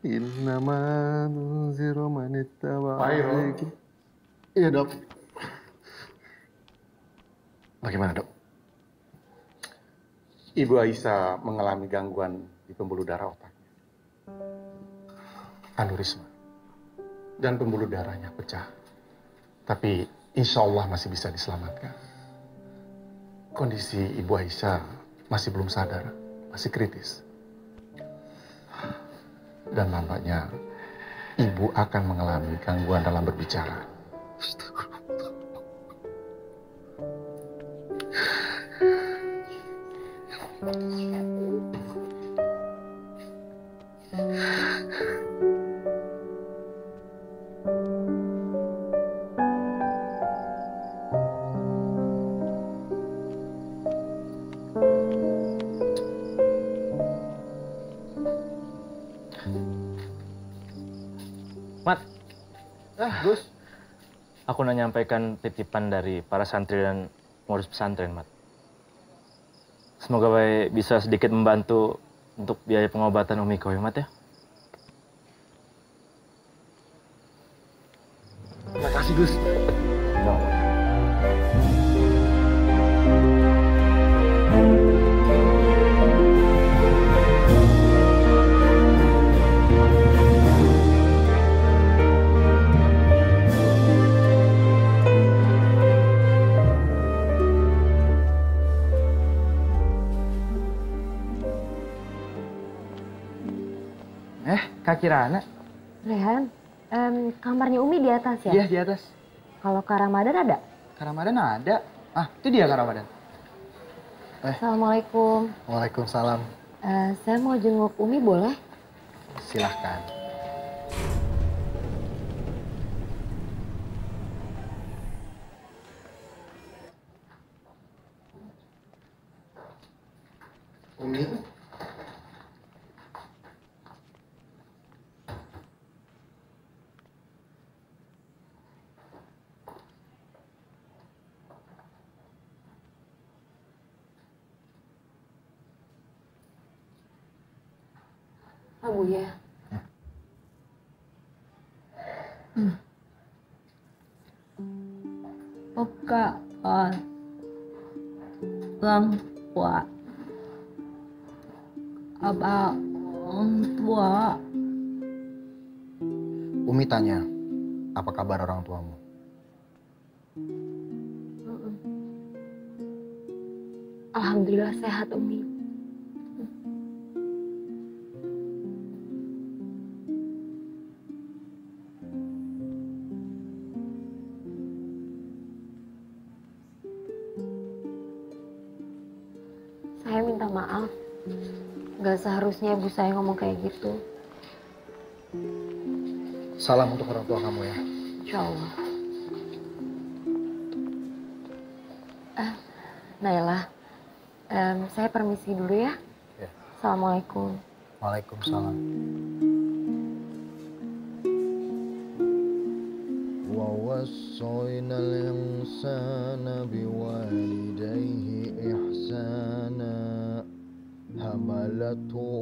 [SPEAKER 49] إنما ننذر من اتبع
[SPEAKER 17] Pak Iro.
[SPEAKER 49] الذكر
[SPEAKER 17] Iya dok. Bagaimana dok? Ibu Aisyah mengalami gangguan di pembuluh darah otaknya. Aneurisma. Dan pembuluh darahnya pecah. Tapi insya Allah masih bisa diselamatkan. Kondisi Ibu Aisyah masih belum sadar, masih kritis. Dan nampaknya Ibu akan mengalami gangguan dalam berbicara.
[SPEAKER 29] Mat, titipan dari para santri dan pengurus pesantren, Mat. Semoga baik bisa sedikit membantu untuk biaya pengobatan Umi kau ya, Mat ya.
[SPEAKER 27] Kirana?
[SPEAKER 40] Rehan, em, kamarnya Umi di atas ya?
[SPEAKER 27] Iya, di atas.
[SPEAKER 40] Kalau Kak Ramadan ada?
[SPEAKER 27] Kak Ramadan ada. Ah, itu dia Kak Ramadan.
[SPEAKER 40] Assalamualaikum.
[SPEAKER 18] Waalaikumsalam.
[SPEAKER 40] Eh, saya mau jenguk Umi boleh?
[SPEAKER 18] Silahkan.
[SPEAKER 26] saya ngomong kayak gitu.
[SPEAKER 18] Salam untuk orang tua kamu ya.
[SPEAKER 26] Insya Allah. Eh, Naila, em, saya permisi dulu ya.
[SPEAKER 18] Ya.
[SPEAKER 26] Assalamualaikum.
[SPEAKER 18] Waalaikumsalam. ووصينا الإنسان بوالديه إحسانا حملته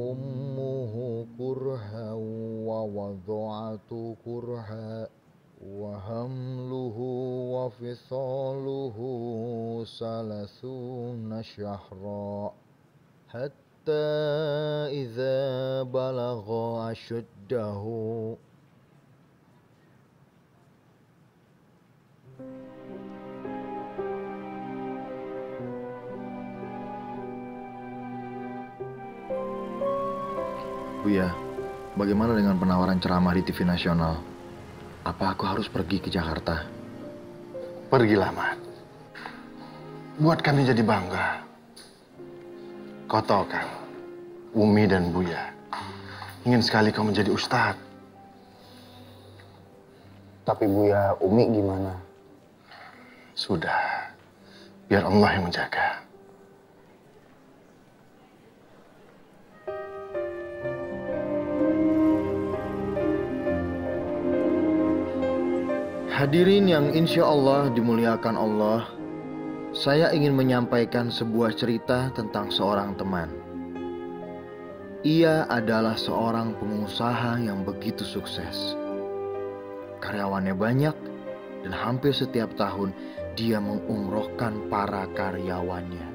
[SPEAKER 18] كرها وحمله وفصاله ثلاثون شهرا. حتى إذا بلغ أشده. Buya, bagaimana dengan penawaran ceramah di TV nasional? Apa aku harus pergi ke Jakarta?
[SPEAKER 3] Pergilah, Mat. Buat kami jadi bangga. Kau tahu kan, Umi dan Buya ingin sekali kau menjadi ustadz.
[SPEAKER 18] Tapi Buya, Umi gimana?
[SPEAKER 3] Sudah, biar Allah yang menjaga.
[SPEAKER 18] Hadirin yang insya Allah dimuliakan Allah, saya ingin menyampaikan sebuah cerita tentang seorang teman. Ia adalah seorang pengusaha yang begitu sukses. Karyawannya banyak dan hampir setiap tahun dia mengumrohkan para karyawannya.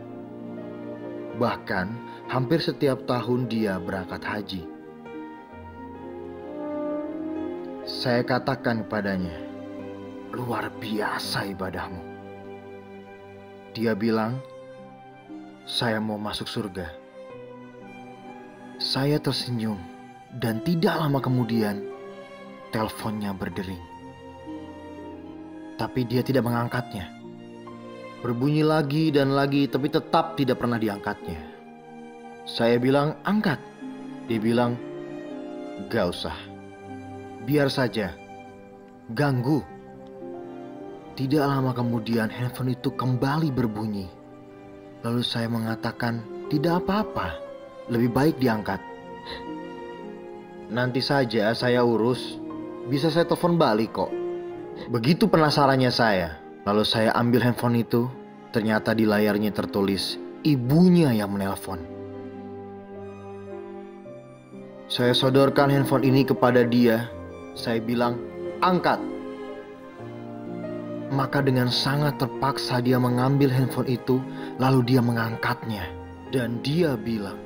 [SPEAKER 18] Bahkan hampir setiap tahun dia berangkat haji. Saya katakan kepadanya, luar biasa ibadahmu. Dia bilang, saya mau masuk surga. Saya tersenyum dan tidak lama kemudian teleponnya berdering. Tapi dia tidak mengangkatnya. Berbunyi lagi dan lagi tapi tetap tidak pernah diangkatnya. Saya bilang, angkat. Dia bilang, gak usah. Biar saja. Ganggu. Tidak lama kemudian handphone itu kembali berbunyi. Lalu saya mengatakan, tidak apa-apa, lebih baik diangkat. Nanti saja saya urus, bisa saya telepon balik kok. Begitu penasarannya saya, lalu saya ambil handphone itu, ternyata di layarnya tertulis, ibunya yang menelpon. Saya sodorkan handphone ini kepada dia, saya bilang, angkat. Maka dengan sangat terpaksa dia mengambil handphone itu, lalu dia mengangkatnya. Dan dia bilang,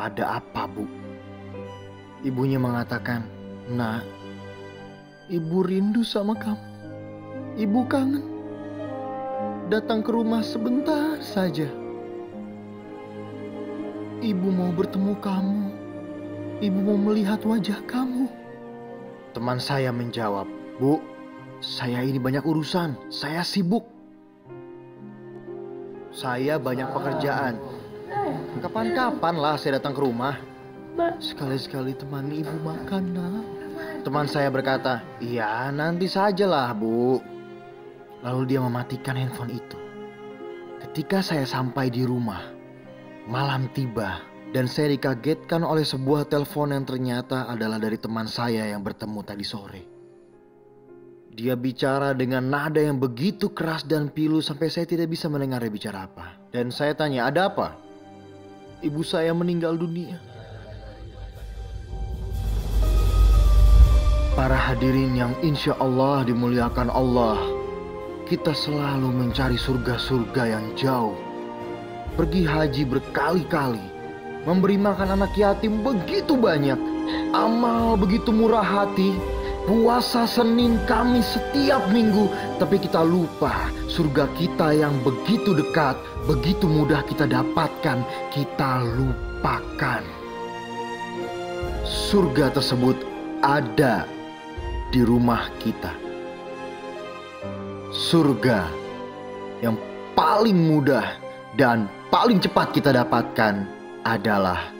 [SPEAKER 18] ada apa bu? Ibunya mengatakan, nak, ibu rindu sama kamu. Ibu kangen. Datang ke rumah sebentar saja. Ibu mau bertemu kamu. Ibu mau melihat wajah kamu. Teman saya menjawab, Bu, saya ini banyak urusan. Saya sibuk. Saya banyak pekerjaan. Kapan-kapan lah saya datang ke rumah. Sekali-sekali temani ibu makan, nak. Teman saya berkata, iya nanti sajalah, Bu. Lalu dia mematikan handphone itu. Ketika saya sampai di rumah, malam tiba dan saya dikagetkan oleh sebuah telepon yang ternyata adalah dari teman saya yang bertemu tadi sore. Dia bicara dengan nada yang begitu keras dan pilu sampai saya tidak bisa mendengar dia bicara apa. Dan saya tanya, ada apa? Ibu saya meninggal dunia. Para hadirin yang insya Allah dimuliakan Allah, kita selalu mencari surga-surga yang jauh. Pergi haji berkali-kali, memberi makan anak yatim begitu banyak, amal begitu murah hati, puasa Senin Kamis setiap minggu, tapi kita lupa surga kita yang begitu dekat, begitu mudah kita dapatkan, kita lupakan. Surga tersebut ada di rumah kita. Surga yang paling mudah dan paling cepat kita dapatkan adalah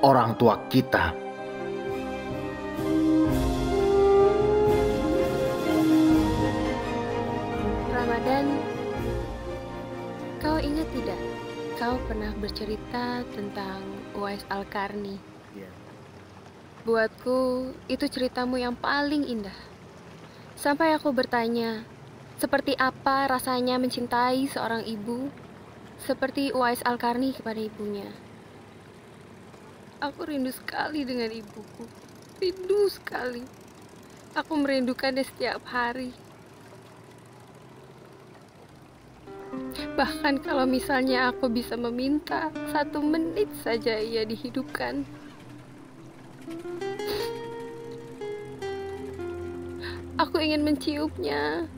[SPEAKER 18] orang tua kita.
[SPEAKER 23] Kau ingat tidak? Kau pernah bercerita tentang Uwais Al-Karni. Buatku, itu ceritamu yang paling indah. Sampai aku bertanya, seperti apa rasanya mencintai seorang ibu seperti Uwais Al-Karni kepada ibunya. Aku rindu sekali dengan ibuku. Rindu sekali. Aku merindukannya setiap hari. Bahkan kalau misalnya aku bisa meminta satu menit saja ia dihidupkan. Aku ingin menciumnya,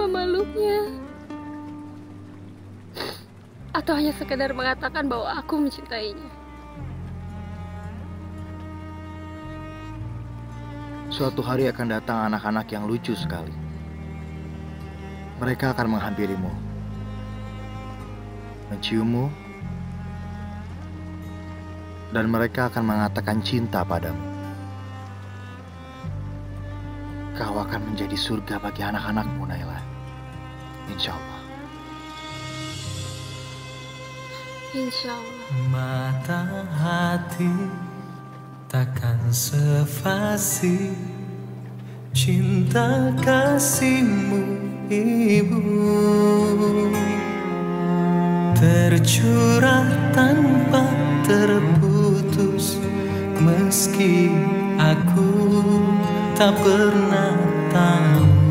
[SPEAKER 23] memeluknya, atau hanya sekedar mengatakan bahwa aku mencintainya.
[SPEAKER 18] Suatu hari akan datang anak-anak yang lucu sekali. Mereka akan menghampirimu, menciummu, dan mereka akan mengatakan cinta padamu. Kau akan menjadi surga bagi anak-anakmu, Naila. Insya Allah.
[SPEAKER 23] Insya Allah.
[SPEAKER 5] Mata hati takkan sefasi cinta kasihmu ibu. Tercurah tanpa terputus meski aku tak pernah tahu